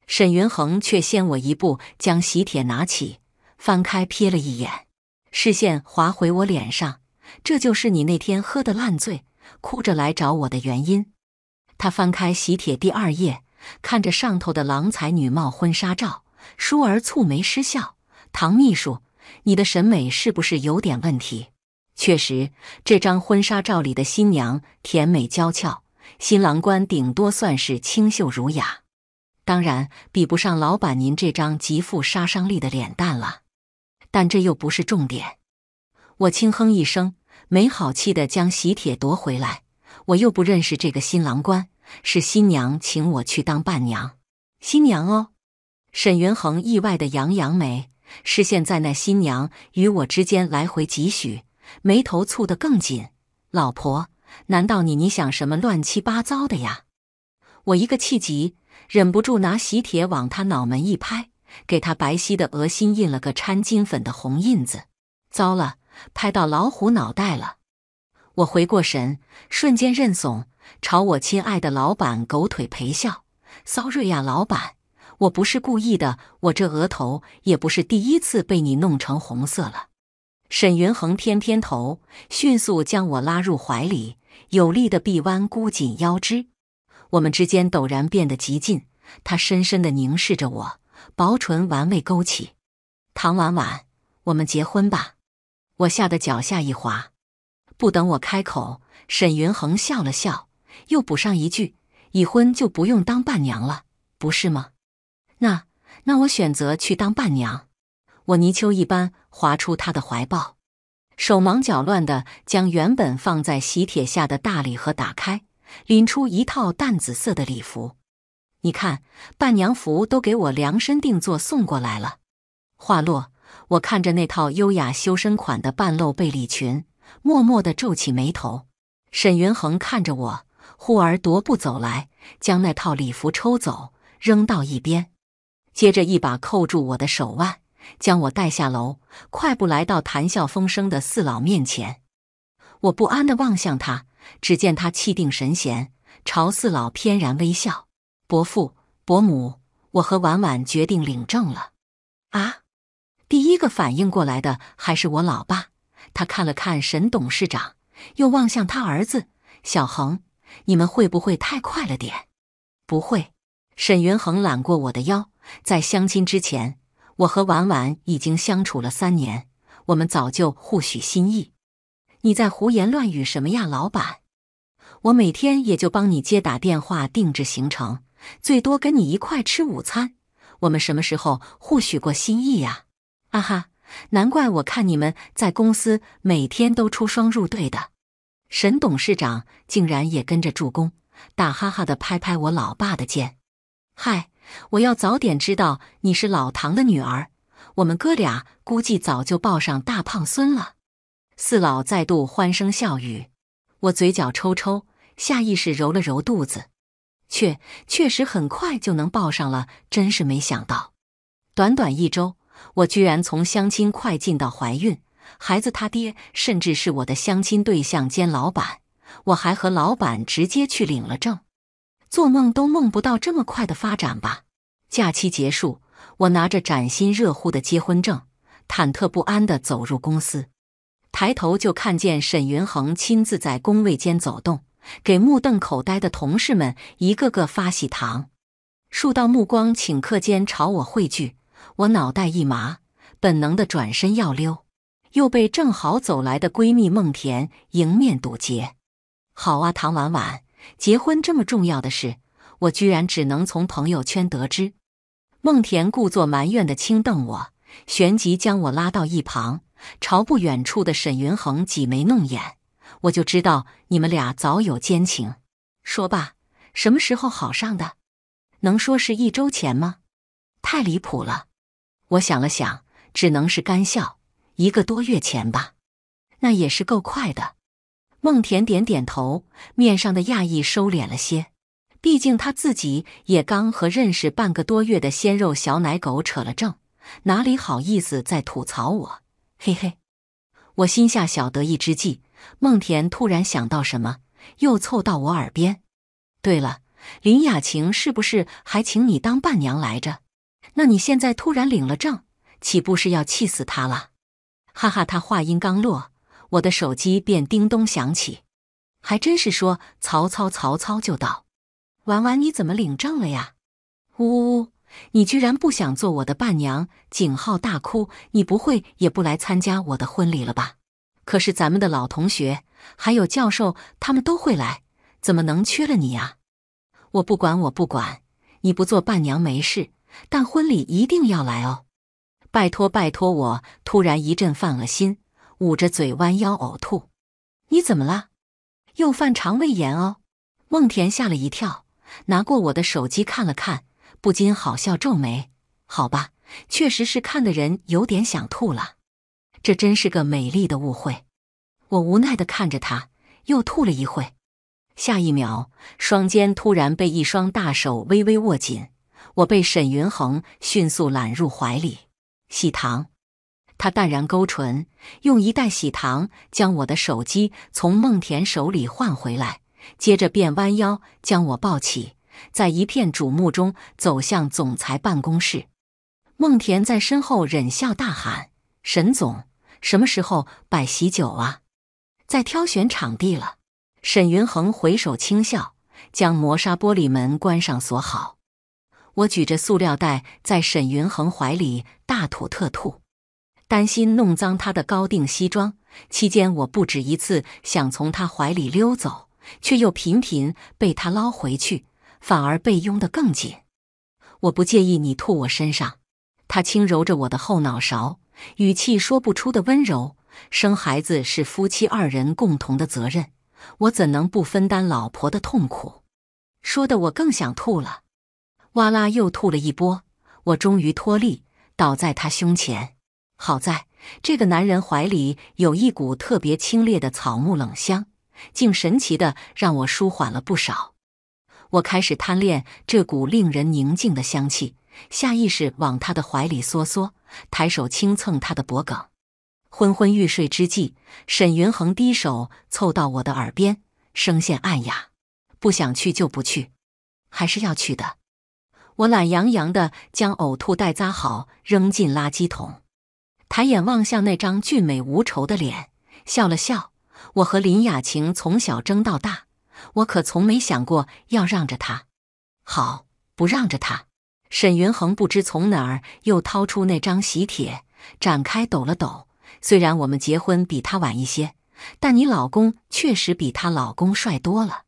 沈云恒却先我一步，将喜帖拿起，翻开瞥了一眼，视线划回我脸上。这就是你那天喝得烂醉，哭着来找我的原因。他翻开喜帖第二页，看着上头的郎才女貌婚纱照，倏儿蹙眉失笑：“唐秘书。”你的审美是不是有点问题？确实，这张婚纱照里的新娘甜美娇俏，新郎官顶多算是清秀儒雅，当然比不上老板您这张极富杀伤力的脸蛋了。但这又不是重点。我轻哼一声，没好气的将喜帖夺回来。我又不认识这个新郎官，是新娘请我去当伴娘。新娘哦，沈云恒意外的扬扬眉。视线在那新娘与我之间来回几许，眉头蹙得更紧。老婆，难道你你想什么乱七八糟的呀？我一个气急，忍不住拿喜帖往他脑门一拍，给他白皙的额心印了个掺金粉的红印子。糟了，拍到老虎脑袋了！我回过神，瞬间认怂，朝我亲爱的老板狗腿陪笑。骚瑞亚，老板。我不是故意的，我这额头也不是第一次被你弄成红色了。沈云恒偏偏头，迅速将我拉入怀里，有力的臂弯箍紧腰肢，我们之间陡然变得极近。他深深的凝视着我，薄唇玩味勾起。唐婉婉，我们结婚吧！我吓得脚下一滑，不等我开口，沈云恒笑了笑，又补上一句：“已婚就不用当伴娘了，不是吗？”那那我选择去当伴娘。我泥鳅一般滑出他的怀抱，手忙脚乱的将原本放在喜帖下的大礼盒打开，拎出一套淡紫色的礼服。你看，伴娘服都给我量身定做送过来了。话落，我看着那套优雅修身款的半露背礼裙，默默的皱起眉头。沈云恒看着我，忽而踱步走来，将那套礼服抽走，扔到一边。接着一把扣住我的手腕，将我带下楼，快步来到谈笑风生的四老面前。我不安地望向他，只见他气定神闲，朝四老翩然微笑。伯父、伯母，我和婉婉决定领证了。啊！第一个反应过来的还是我老爸，他看了看沈董事长，又望向他儿子小恒：“你们会不会太快了点？”不会。沈云恒揽过我的腰。在相亲之前，我和婉婉已经相处了三年，我们早就互许心意。你在胡言乱语什么呀，老板？我每天也就帮你接打电话、定制行程，最多跟你一块吃午餐。我们什么时候互许过心意呀？啊哈！难怪我看你们在公司每天都出双入对的。沈董事长竟然也跟着助攻，打哈哈的拍拍我老爸的肩。嗨！我要早点知道你是老唐的女儿，我们哥俩估计早就抱上大胖孙了。四老再度欢声笑语，我嘴角抽抽，下意识揉了揉肚子，确确实很快就能抱上了，真是没想到，短短一周，我居然从相亲快进到怀孕，孩子他爹甚至是我的相亲对象兼老板，我还和老板直接去领了证。做梦都梦不到这么快的发展吧！假期结束，我拿着崭新热乎的结婚证，忐忑不安地走入公司。抬头就看见沈云恒亲自在工位间走动，给目瞪口呆的同事们一个个发喜糖。数道目光顷刻间朝我汇聚，我脑袋一麻，本能的转身要溜，又被正好走来的闺蜜孟田迎面堵截。好啊，唐婉婉，结婚这么重要的事，我居然只能从朋友圈得知。孟田故作埋怨的轻瞪我，旋即将我拉到一旁，朝不远处的沈云恒挤眉弄眼。我就知道你们俩早有奸情。说吧，什么时候好上的？能说是一周前吗？太离谱了！我想了想，只能是干笑。一个多月前吧，那也是够快的。孟田点点头，面上的讶异收敛了些。毕竟他自己也刚和认识半个多月的鲜肉小奶狗扯了证，哪里好意思再吐槽我？嘿嘿，我心下小得意之际，孟田突然想到什么，又凑到我耳边：“对了，林雅晴是不是还请你当伴娘来着？那你现在突然领了证，岂不是要气死她了？”哈哈，他话音刚落，我的手机便叮咚响起，还真是说曹操，曹操就到。婉婉，你怎么领证了呀？呜呜呜！你居然不想做我的伴娘？景浩大哭。你不会也不来参加我的婚礼了吧？可是咱们的老同学还有教授他们都会来，怎么能缺了你呀？我不管，我不管。你不做伴娘没事，但婚礼一定要来哦！拜托拜托！我突然一阵犯恶心，捂着嘴弯腰呕吐。你怎么了？又犯肠胃炎哦？孟田吓了一跳。拿过我的手机看了看，不禁好笑皱眉。好吧，确实是看的人有点想吐了。这真是个美丽的误会。我无奈的看着他，又吐了一会。下一秒，双肩突然被一双大手微微握紧，我被沈云恒迅速揽入怀里。喜糖，他淡然勾唇，用一袋喜糖将我的手机从孟田手里换回来。接着便弯腰将我抱起，在一片瞩目中走向总裁办公室。孟田在身后忍笑大喊：“沈总，什么时候摆喜酒啊？在挑选场地了。”沈云恒回首轻笑，将磨砂玻璃门关上锁好。我举着塑料袋在沈云恒怀里大吐特吐，担心弄脏他的高定西装。期间，我不止一次想从他怀里溜走。却又频频被他捞回去，反而被拥得更紧。我不介意你吐我身上，他轻揉着我的后脑勺，语气说不出的温柔。生孩子是夫妻二人共同的责任，我怎能不分担老婆的痛苦？说的我更想吐了，哇啦又吐了一波。我终于脱力，倒在他胸前。好在这个男人怀里有一股特别清冽的草木冷香。竟神奇的让我舒缓了不少。我开始贪恋这股令人宁静的香气，下意识往他的怀里缩缩，抬手轻蹭他的脖颈。昏昏欲睡之际，沈云恒低手凑到我的耳边，声线暗哑：“不想去就不去，还是要去的。”我懒洋洋的将呕吐袋扎好，扔进垃圾桶，抬眼望向那张俊美无愁的脸，笑了笑。我和林雅晴从小争到大，我可从没想过要让着她。好，不让着她。沈云恒不知从哪儿又掏出那张喜帖，展开抖了抖。虽然我们结婚比他晚一些，但你老公确实比他老公帅多了。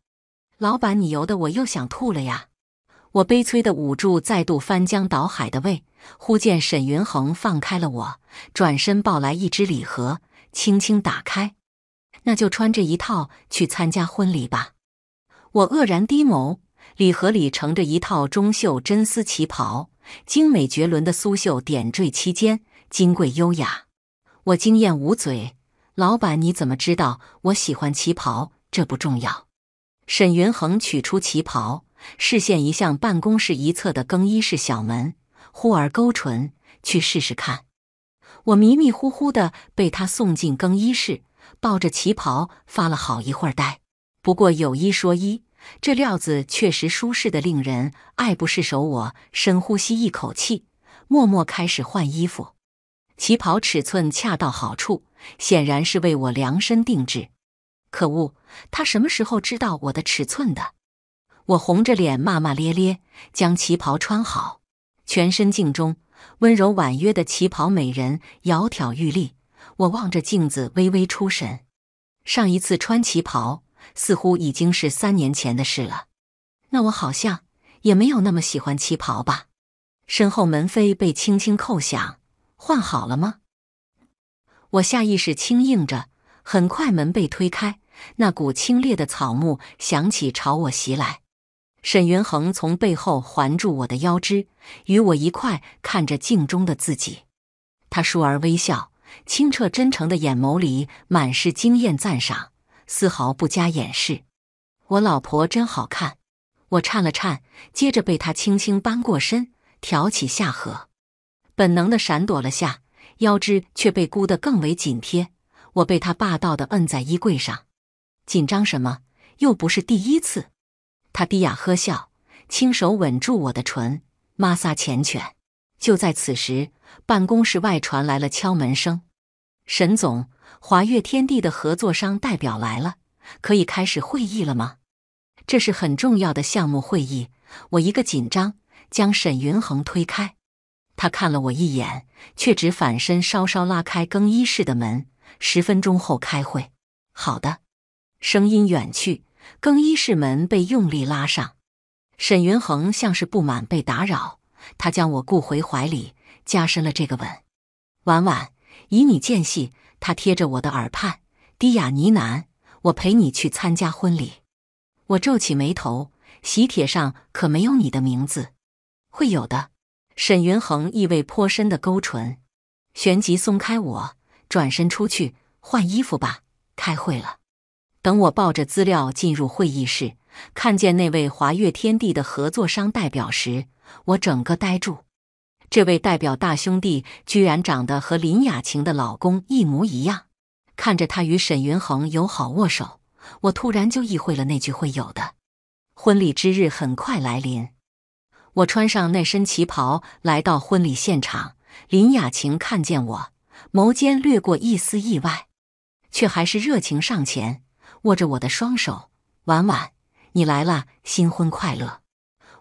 老板，你由得我又想吐了呀！我悲催的捂住再度翻江倒海的胃，忽见沈云恒放开了我，转身抱来一只礼盒，轻轻打开。那就穿这一套去参加婚礼吧。我愕然低眸，礼盒里盛着一套中袖真丝旗袍，精美绝伦的苏绣点缀其间，金贵优雅。我惊艳无嘴。老板，你怎么知道我喜欢旗袍？这不重要。沈云恒取出旗袍，视线移向办公室一侧的更衣室小门，忽而勾唇去试试看。我迷迷糊糊的被他送进更衣室。抱着旗袍发了好一会儿呆，不过有一说一，这料子确实舒适的令人爱不释手。我深呼吸一口气，默默开始换衣服。旗袍尺寸恰到好处，显然是为我量身定制。可恶，他什么时候知道我的尺寸的？我红着脸骂骂咧咧，将旗袍穿好，全身镜中温柔婉约的旗袍美人，窈窕玉立。我望着镜子，微微出神。上一次穿旗袍，似乎已经是三年前的事了。那我好像也没有那么喜欢旗袍吧？身后门扉被轻轻扣响，换好了吗？我下意识轻应着，很快门被推开，那股清冽的草木响起，朝我袭来。沈云恒从背后环住我的腰肢，与我一块看着镜中的自己。他倏而微笑，清澈真诚的眼眸里满是惊艳赞赏，丝毫不加掩饰。我老婆真好看。我颤了颤，接着被他轻轻扳过身，挑起下颌，本能的闪躲了下，腰肢却被箍得更为紧贴。我被他霸道的摁在衣柜上，紧张什么？又不是第一次。他低哑呵笑，轻手吻住我的唇，摩挲缱绻。就在此时，办公室外传来了敲门声。沈总，华悦天地的合作商代表来了，可以开始会议了吗？这是很重要的项目会议。我一个紧张，将沈云恒推开。他看了我一眼，却只反身稍稍拉开更衣室的门。十分钟后开会。好的。声音远去。更衣室门被用力拉上，沈云恒像是不满被打扰，他将我顾回怀里，加深了这个吻。婉婉，以你见戏。他贴着我的耳畔，低哑呢喃：“我陪你去参加婚礼。”我皱起眉头，喜帖上可没有你的名字。会有的。沈云恒意味颇深的勾唇，旋即松开我，转身出去换衣服吧，开会了。等我抱着资料进入会议室，看见那位华悦天地的合作商代表时，我整个呆住。这位代表大兄弟居然长得和林雅晴的老公一模一样。看着他与沈云恒友好握手，我突然就意会了那句会有的。婚礼之日很快来临，我穿上那身旗袍来到婚礼现场。林雅晴看见我，眸间掠过一丝意外，却还是热情上前。握着我的双手，婉婉，你来了，新婚快乐！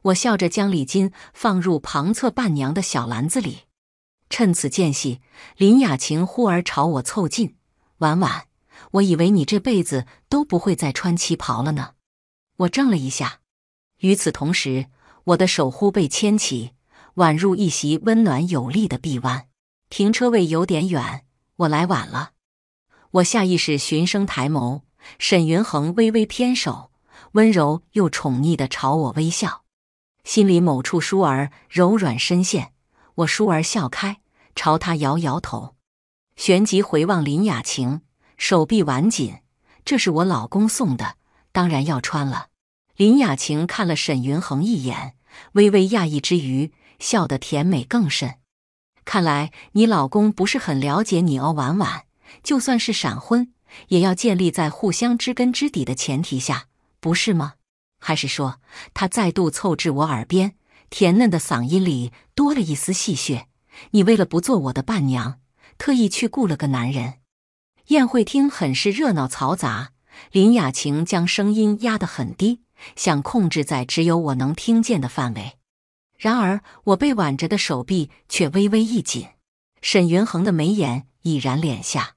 我笑着将礼金放入旁侧伴娘的小篮子里。趁此间隙，林雅晴忽而朝我凑近，婉婉，我以为你这辈子都不会再穿旗袍了呢。我怔了一下。与此同时，我的手忽被牵起，宛入一袭温暖有力的臂弯。停车位有点远，我来晚了。我下意识循声抬眸。沈云恒微微偏手，温柔又宠溺地朝我微笑，心里某处舒儿柔软深陷。我倏儿笑开，朝他摇摇头，旋即回望林雅晴，手臂挽紧。这是我老公送的，当然要穿了。林雅晴看了沈云恒一眼，微微讶异之余，笑得甜美更甚。看来你老公不是很了解你哦，婉婉。就算是闪婚。也要建立在互相知根知底的前提下，不是吗？还是说，他再度凑至我耳边，甜嫩的嗓音里多了一丝戏谑？你为了不做我的伴娘，特意去雇了个男人？宴会厅很是热闹嘈杂，林雅晴将声音压得很低，想控制在只有我能听见的范围。然而，我被挽着的手臂却微微一紧，沈云恒的眉眼已然敛下。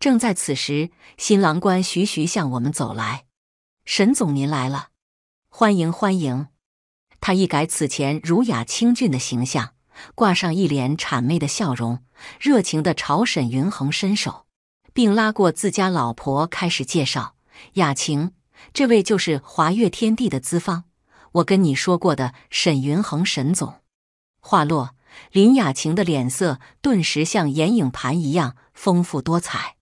正在此时，新郎官徐徐向我们走来。沈总，您来了，欢迎欢迎。他一改此前儒雅清俊的形象，挂上一脸谄媚的笑容，热情地朝沈云恒伸手，并拉过自家老婆开始介绍：“雅晴，这位就是华悦天地的资方，我跟你说过的沈云恒沈总。”话落，林雅晴的脸色顿时像眼影盘一样丰富多彩。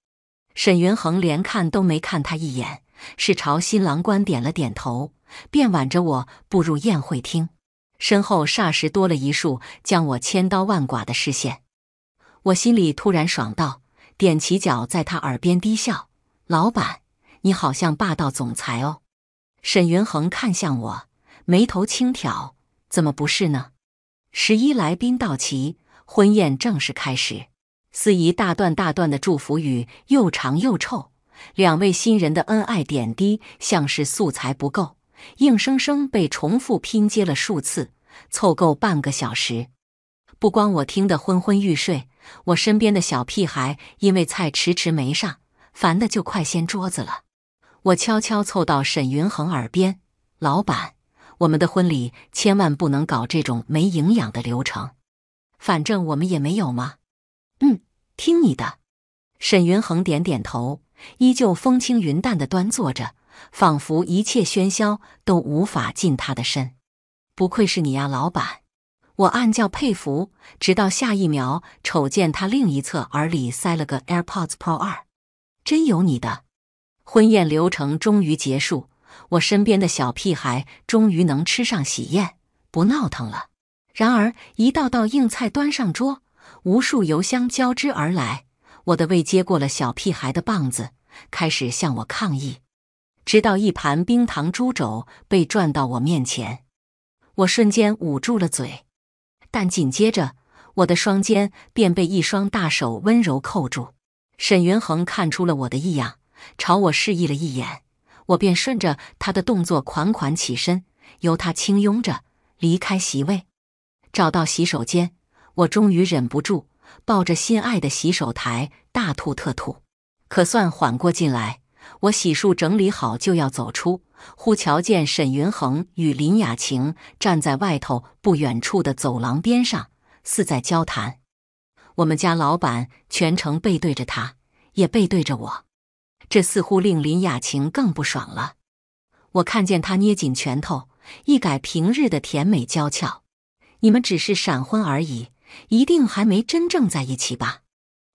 沈云恒连看都没看他一眼，是朝新郎官点了点头，便挽着我步入宴会厅。身后霎时多了一束将我千刀万剐的视线，我心里突然爽道：踮起脚在他耳边低笑：“老板，你好像霸道总裁哦。”沈云恒看向我，眉头轻挑：“怎么不是呢？”十一来宾到齐，婚宴正式开始。司仪大段大段的祝福语又长又臭，两位新人的恩爱点滴像是素材不够，硬生生被重复拼接了数次，凑够半个小时。不光我听得昏昏欲睡，我身边的小屁孩因为菜迟迟没上，烦的就快掀桌子了。我悄悄凑到沈云恒耳边：“老板，我们的婚礼千万不能搞这种没营养的流程，反正我们也没有嘛。”“嗯，听你的。”沈云恒点点头，依旧风轻云淡的端坐着，仿佛一切喧嚣都无法近他的身。不愧是你呀，老板！我暗叫佩服，直到下一秒瞅见他另一侧耳里塞了个 AirPods Pro 二，真有你的！婚宴流程终于结束，我身边的小屁孩终于能吃上喜宴，不闹腾了。然而，一道道硬菜端上桌，无数油香交织而来，我的胃接过了小屁孩的棒子，开始向我抗议。直到一盘冰糖猪肘被转到我面前，我瞬间捂住了嘴。但紧接着，我的双肩便被一双大手温柔扣住。沈云恒看出了我的异样，朝我示意了一眼，我便顺着他的动作款款起身，由他轻拥着离开席位。找到洗手间，我终于忍不住抱着心爱的洗手台大吐特吐。可算缓过劲来，我洗漱整理好就要走出。忽瞧见沈云恒与林雅晴站在外头不远处的走廊边上，似在交谈。我们家老板全程背对着他，也背对着我，这似乎令林雅晴更不爽了。我看见他捏紧拳头，一改平日的甜美娇俏。你们只是闪婚而已，一定还没真正在一起吧？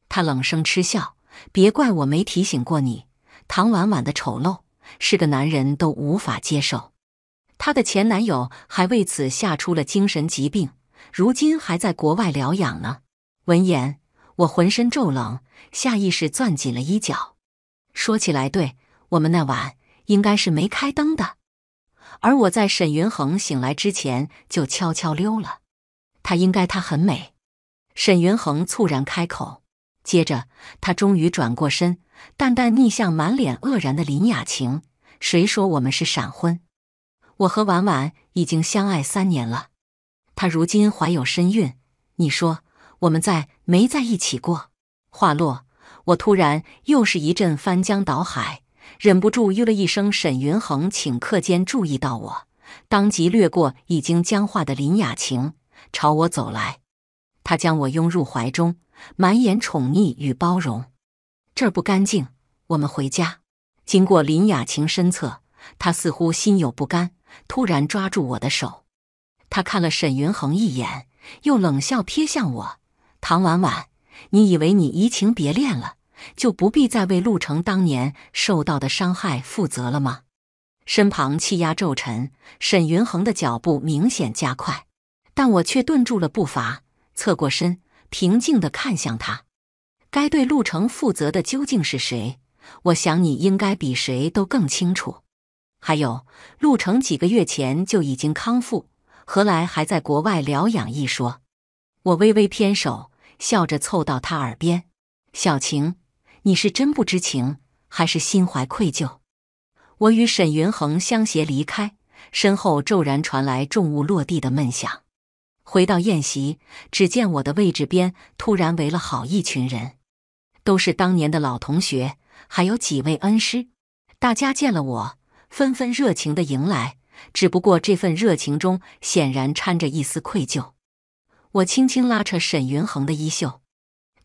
他冷声嗤笑，别怪我没提醒过你，唐婉婉的丑陋。是个男人都无法接受，她的前男友还为此吓出了精神疾病，如今还在国外疗养呢。闻言，我浑身骤冷，下意识攥紧了衣角。说起来，对我们那晚应该是没开灯的，而我在沈云恒醒来之前就悄悄溜了。她应该她很美。沈云恒猝然开口，接着他终于转过身。淡淡逆向满脸愕然的林雅晴，谁说我们是闪婚？我和婉婉已经相爱三年了，她如今怀有身孕，你说我们在没在一起过？话落，我突然又是一阵翻江倒海，忍不住哟了一声。沈云恒顷刻间注意到我，当即掠过已经僵化的林雅晴，朝我走来。他将我拥入怀中，满眼宠溺与包容。这儿不干净，我们回家。经过林雅晴身侧，他似乎心有不甘，突然抓住我的手。他看了沈云恒一眼，又冷笑瞥向我：“唐婉婉，你以为你移情别恋了，就不必再为陆成当年受到的伤害负责了吗？”身旁气压骤沉，沈云恒的脚步明显加快，但我却顿住了步伐，侧过身，平静地看向他。该对陆程负责的究竟是谁？我想你应该比谁都更清楚。还有，陆程几个月前就已经康复，何来还在国外疗养一说？我微微偏手，笑着凑到他耳边：“小晴，你是真不知情，还是心怀愧疚？”我与沈云恒相携离开，身后骤然传来重物落地的闷响。回到宴席，只见我的位置边突然围了好一群人。都是当年的老同学，还有几位恩师，大家见了我，纷纷热情的迎来。只不过这份热情中显然掺着一丝愧疚。我轻轻拉扯沈云恒的衣袖，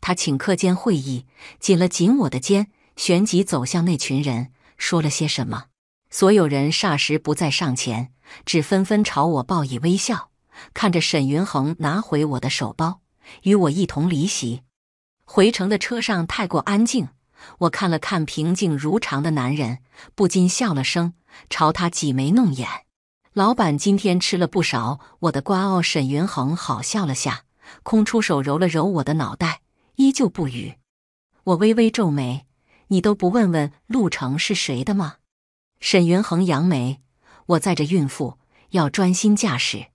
他顷刻间会意，紧了紧我的肩，旋即走向那群人，说了些什么。所有人霎时不再上前，只纷纷朝我报以微笑，看着沈云恒拿回我的手包，与我一同离席。回程的车上太过安静，我看了看平静如常的男人，不禁笑了声，朝他挤眉弄眼。老板今天吃了不少我的瓜哦。沈云恒好笑了下，空出手揉了揉我的脑袋，依旧不语。我微微皱眉：“你都不问问陆程是谁的吗？”沈云恒扬眉：“我载着孕妇，要专心驾驶。”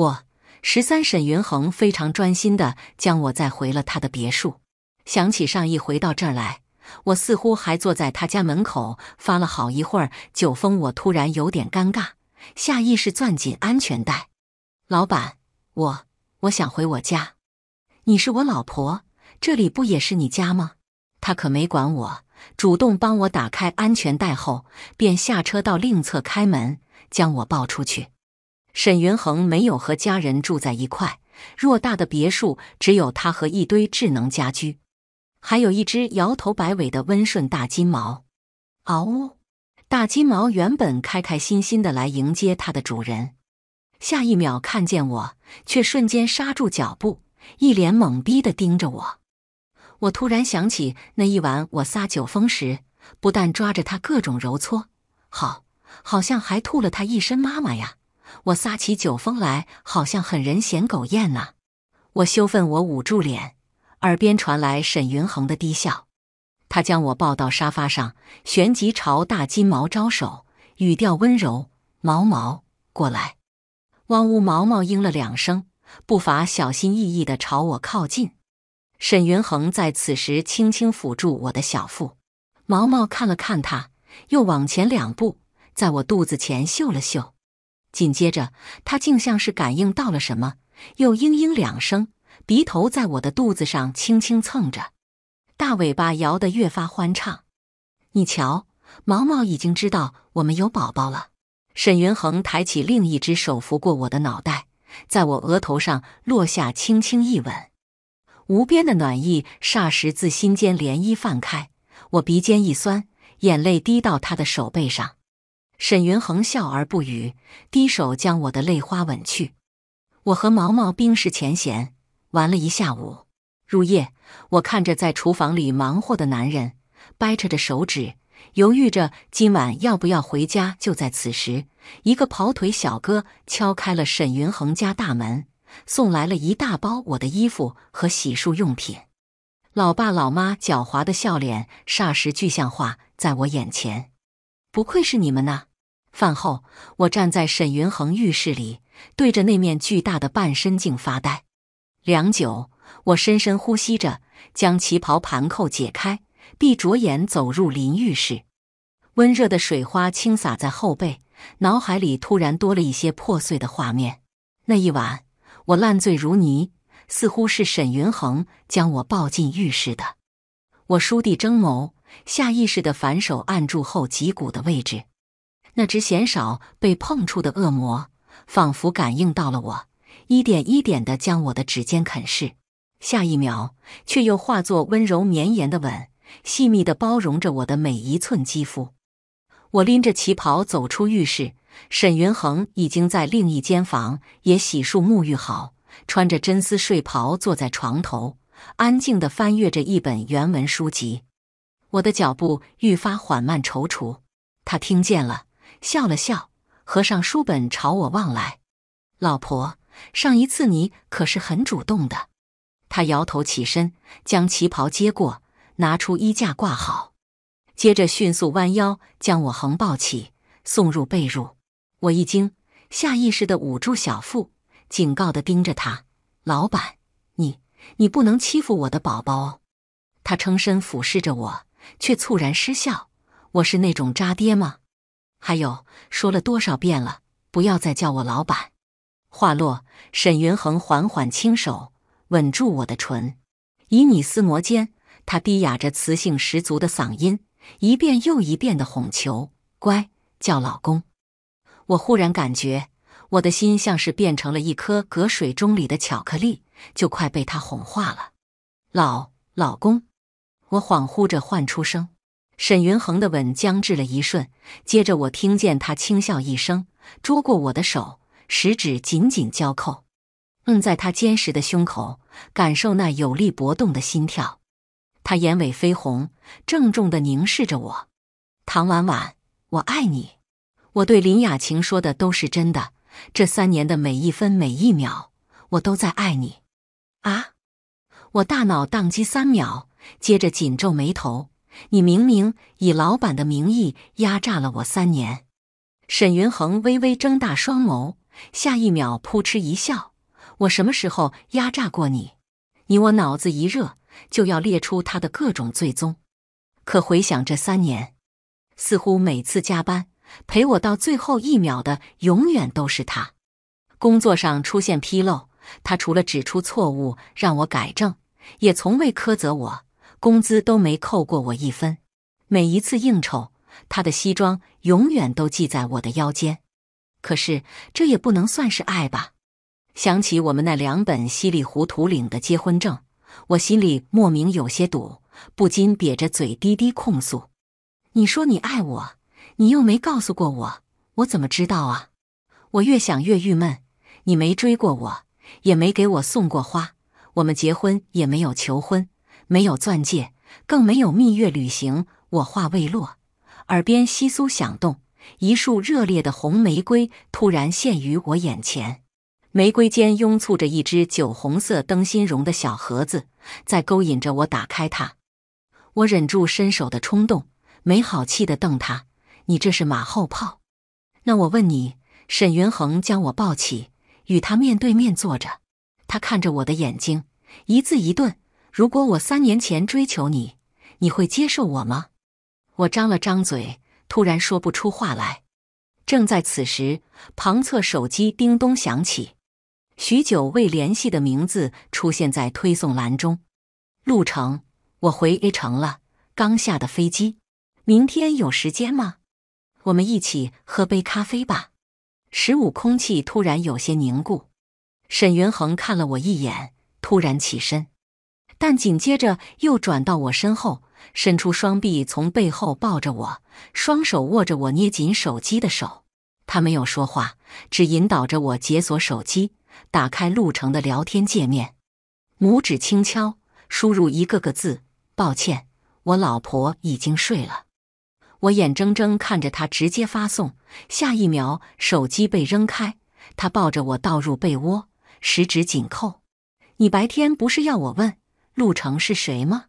我。十三，沈云恒非常专心的将我载回了他的别墅。想起上一回到这儿来，我似乎还坐在他家门口发了好一会儿酒疯，我突然有点尴尬，下意识攥紧安全带。老板，我我想回我家。你是我老婆，这里不也是你家吗？他可没管我，主动帮我打开安全带后，便下车到另侧开门，将我抱出去。沈云恒没有和家人住在一块，偌大的别墅只有他和一堆智能家居。还有一只摇头摆尾的温顺大金毛，嗷呜！大金毛原本开开心心的来迎接它的主人，下一秒看见我，却瞬间刹住脚步，一脸懵逼的盯着我。我突然想起那一晚我撒酒疯时，不但抓着它各种揉搓，好，好像还吐了它一身妈妈呀！我撒起酒疯来，好像很人嫌狗厌呐！我羞愤，我捂住脸。耳边传来沈云恒的低笑，他将我抱到沙发上，旋即朝大金毛招手，语调温柔：“毛毛，过来。”汪呜，毛毛应了两声，步伐小心翼翼地朝我靠近。沈云恒在此时轻轻抚住我的小腹，毛毛看了看他，又往前两步，在我肚子前嗅了嗅，紧接着他竟像是感应到了什么，又嘤嘤两声。鼻头在我的肚子上轻轻蹭着，大尾巴摇得越发欢畅。你瞧，毛毛已经知道我们有宝宝了。沈云恒抬起另一只手扶过我的脑袋，在我额头上落下轻轻一吻，无边的暖意霎时自心间涟漪泛开。我鼻尖一酸，眼泪滴到他的手背上。沈云恒笑而不语，低手将我的泪花吻去。我和毛毛冰释前嫌。玩了一下午，入夜，我看着在厨房里忙活的男人，掰扯着手指，犹豫着今晚要不要回家。就在此时，一个跑腿小哥敲开了沈云恒家大门，送来了一大包我的衣服和洗漱用品。老爸老妈狡猾的笑脸霎时具象化在我眼前。不愧是你们呐！饭后，我站在沈云恒浴室里，对着那面巨大的半身镜发呆。良久，我深深呼吸着，将旗袍盘扣解开，闭着眼走入淋浴室。温热的水花倾洒在后背，脑海里突然多了一些破碎的画面。那一晚，我烂醉如泥，似乎是沈云恒将我抱进浴室的。我倏地睁眸，下意识的反手按住后脊骨的位置。那只鲜少被碰触的恶魔，仿佛感应到了我。一点一点地将我的指尖啃噬，下一秒却又化作温柔绵延的吻，细密地包容着我的每一寸肌肤。我拎着旗袍走出浴室，沈云恒已经在另一间房也洗漱沐浴好，穿着真丝睡袍坐在床头，安静地翻阅着一本原文书籍。我的脚步愈发缓慢踌躇，他听见了，笑了笑，合上书本朝我望来，老婆。上一次你可是很主动的，他摇头起身，将旗袍接过，拿出衣架挂好，接着迅速弯腰将我横抱起，送入被褥。我一惊，下意识的捂住小腹，警告的盯着他：“老板，你你不能欺负我的宝宝哦。”他撑身俯视着我，却猝然失笑：“我是那种渣爹吗？还有，说了多少遍了，不要再叫我老板。”话落，沈云恒缓缓轻手吻住我的唇，以你思魔间，他低哑着磁性十足的嗓音，一遍又一遍的哄求：“乖，叫老公。”我忽然感觉我的心像是变成了一颗隔水中里的巧克力，就快被他哄化了。老老公，我恍惚着唤出声。沈云恒的吻僵滞了一瞬，接着我听见他轻笑一声，捉过我的手。食指紧紧交扣，摁在他坚实的胸口，感受那有力搏动的心跳。他眼尾绯红，郑重的凝视着我。唐婉婉，我爱你。我对林雅晴说的都是真的。这三年的每一分每一秒，我都在爱你。啊！我大脑宕机三秒，接着紧皱眉头。你明明以老板的名义压榨了我三年。沈云恒微微睁大双眸。下一秒，扑哧一笑：“我什么时候压榨过你？你我脑子一热，就要列出他的各种罪宗。可回想这三年，似乎每次加班陪我到最后一秒的，永远都是他。工作上出现纰漏，他除了指出错误让我改正，也从未苛责我，工资都没扣过我一分。每一次应酬，他的西装永远都系在我的腰间。可是这也不能算是爱吧？想起我们那两本稀里糊涂领的结婚证，我心里莫名有些堵，不禁瘪着嘴低低控诉：“你说你爱我，你又没告诉过我，我怎么知道啊？”我越想越郁闷。你没追过我，也没给我送过花，我们结婚也没有求婚，没有钻戒，更没有蜜月旅行。我话未落，耳边窸窣响动，一束热烈的红玫瑰突然现于我眼前，玫瑰间拥簇着一只酒红色灯芯绒的小盒子，在勾引着我打开它。我忍住伸手的冲动，没好气的瞪他：“你这是马后炮？”那我问你，沈云恒将我抱起。与他面对面坐着，他看着我的眼睛，一字一顿：“如果我三年前追求你，你会接受我吗？”我张了张嘴，突然说不出话来。正在此时，旁侧手机叮咚响起，许久未联系的名字出现在推送栏中。路程，我回 A 城了，刚下的飞机。明天有时间吗？我们一起喝杯咖啡吧。十五，空气突然有些凝固。沈云恒看了我一眼，突然起身，但紧接着又转到我身后，伸出双臂从背后抱着我，双手握着我捏紧手机的手。他没有说话，只引导着我解锁手机，打开陆程的聊天界面，拇指轻敲，输入一个个字：“抱歉，我老婆已经睡了。”我眼睁睁看着他直接发送，下一秒手机被扔开，他抱着我倒入被窝，十指紧扣。你白天不是要我问陆程是谁吗？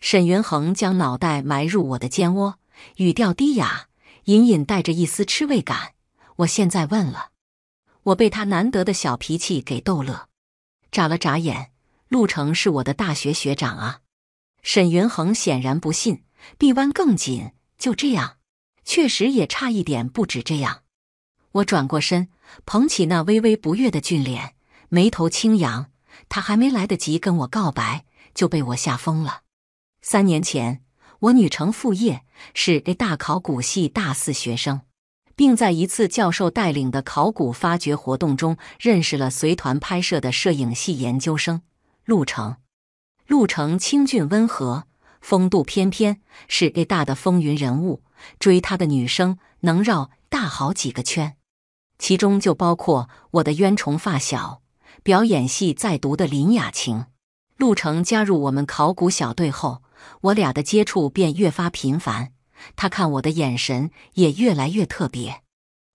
沈云恒将脑袋埋入我的肩窝，语调低哑，隐隐带着一丝吃味感。我现在问了，我被他难得的小脾气给逗乐，眨了眨眼。陆程是我的大学学长啊。沈云恒显然不信，臂弯更紧。就这样，确实也差一点不止这样。我转过身，捧起那微微不悦的俊脸，眉头轻扬。他还没来得及跟我告白，就被我吓疯了。三年前，我女成副业，是大考古系大四学生，并在一次教授带领的考古发掘活动中认识了随团拍摄的摄影系研究生陆成。陆成清俊温和。风度翩翩，是 A 大的风云人物。追他的女生能绕大好几个圈，其中就包括我的冤虫发小，表演系在读的林雅晴。陆程加入我们考古小队后，我俩的接触便越发频繁，他看我的眼神也越来越特别。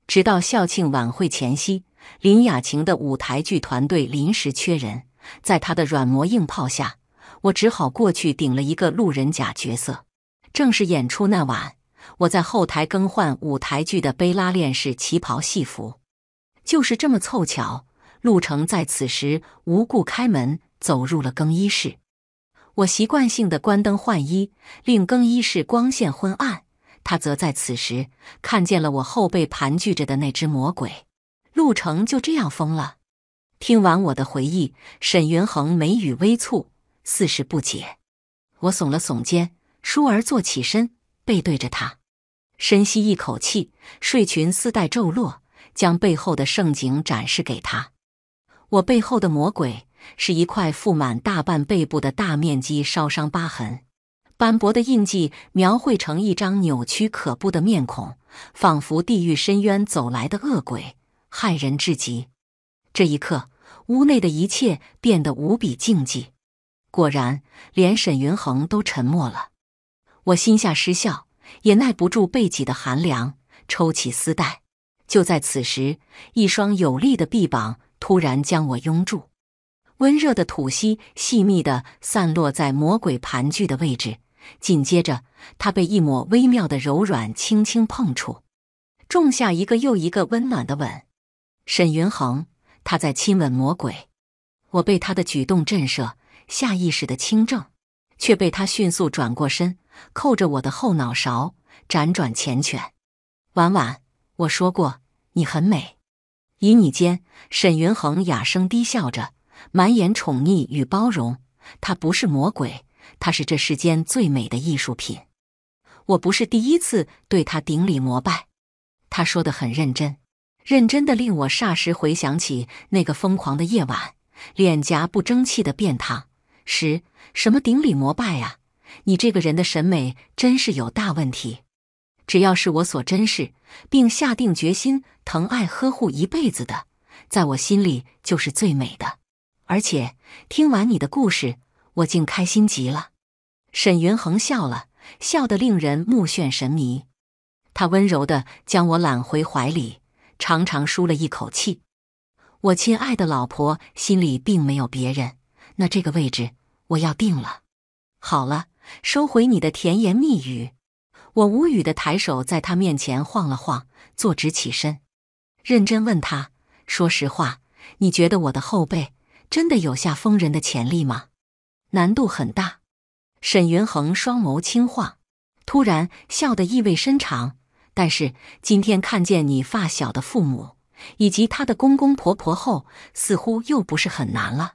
直到校庆晚会前夕，林雅晴的舞台剧团队临时缺人，在他的软磨硬泡下。我只好过去顶了一个路人甲角色。正式演出那晚，我在后台更换舞台剧的背拉链式旗袍戏服。就是这么凑巧，陆程在此时无故开门走入了更衣室。我习惯性的关灯换衣，令更衣室光线昏暗。他则在此时看见了我后背盘踞着的那只魔鬼。陆程就这样疯了。听完我的回忆，沈云恒眉宇微蹙。似是不解，我耸了耸肩，倏儿坐起身，背对着他，深吸一口气，睡裙丝带骤落，将背后的盛景展示给他。我背后的魔鬼是一块覆满大半背部的大面积烧伤疤痕，斑驳的印记描绘成一张扭曲可怖的面孔，仿佛地狱深渊走来的恶鬼，骇人至极。这一刻，屋内的一切变得无比静寂。果然，连沈云恒都沉默了。我心下失笑，也耐不住背脊的寒凉，抽起丝带。就在此时，一双有力的臂膀突然将我拥住，温热的吐息细密地散落在魔鬼盘踞的位置。紧接着，他被一抹微妙的柔软轻轻碰触，种下一个又一个温暖的吻。沈云恒，他在亲吻魔鬼。我被他的举动震慑。下意识的轻怔，却被他迅速转过身，扣着我的后脑勺，辗转缱绻。婉婉，我说过你很美。旖旎间，沈云恒哑声低笑着，满眼宠溺与包容。他不是魔鬼，他是这世间最美的艺术品。我不是第一次对他顶礼膜拜。他说的很认真，认真的令我霎时回想起那个疯狂的夜晚，脸颊不争气的便淌时，什么顶礼膜拜呀？你这个人的审美真是有大问题。只要是我所珍视，并下定决心疼爱呵护一辈子的，在我心里就是最美的。而且听完你的故事，我竟开心极了。沈云恒笑了笑，得令人目眩神迷。他温柔地将我揽回怀里，长长舒了一口气。我亲爱的老婆心里并没有别人，那这个位置我要定了。好了，收回你的甜言蜜语。我无语的抬手在他面前晃了晃，坐直起身，认真问他：“说实话，你觉得我的后背真的有下疯人的潜力吗？难度很大。”沈云恒双眸轻晃，突然笑得意味深长。但是今天看见你发小的父母以及他的公公婆婆后，似乎又不是很难了。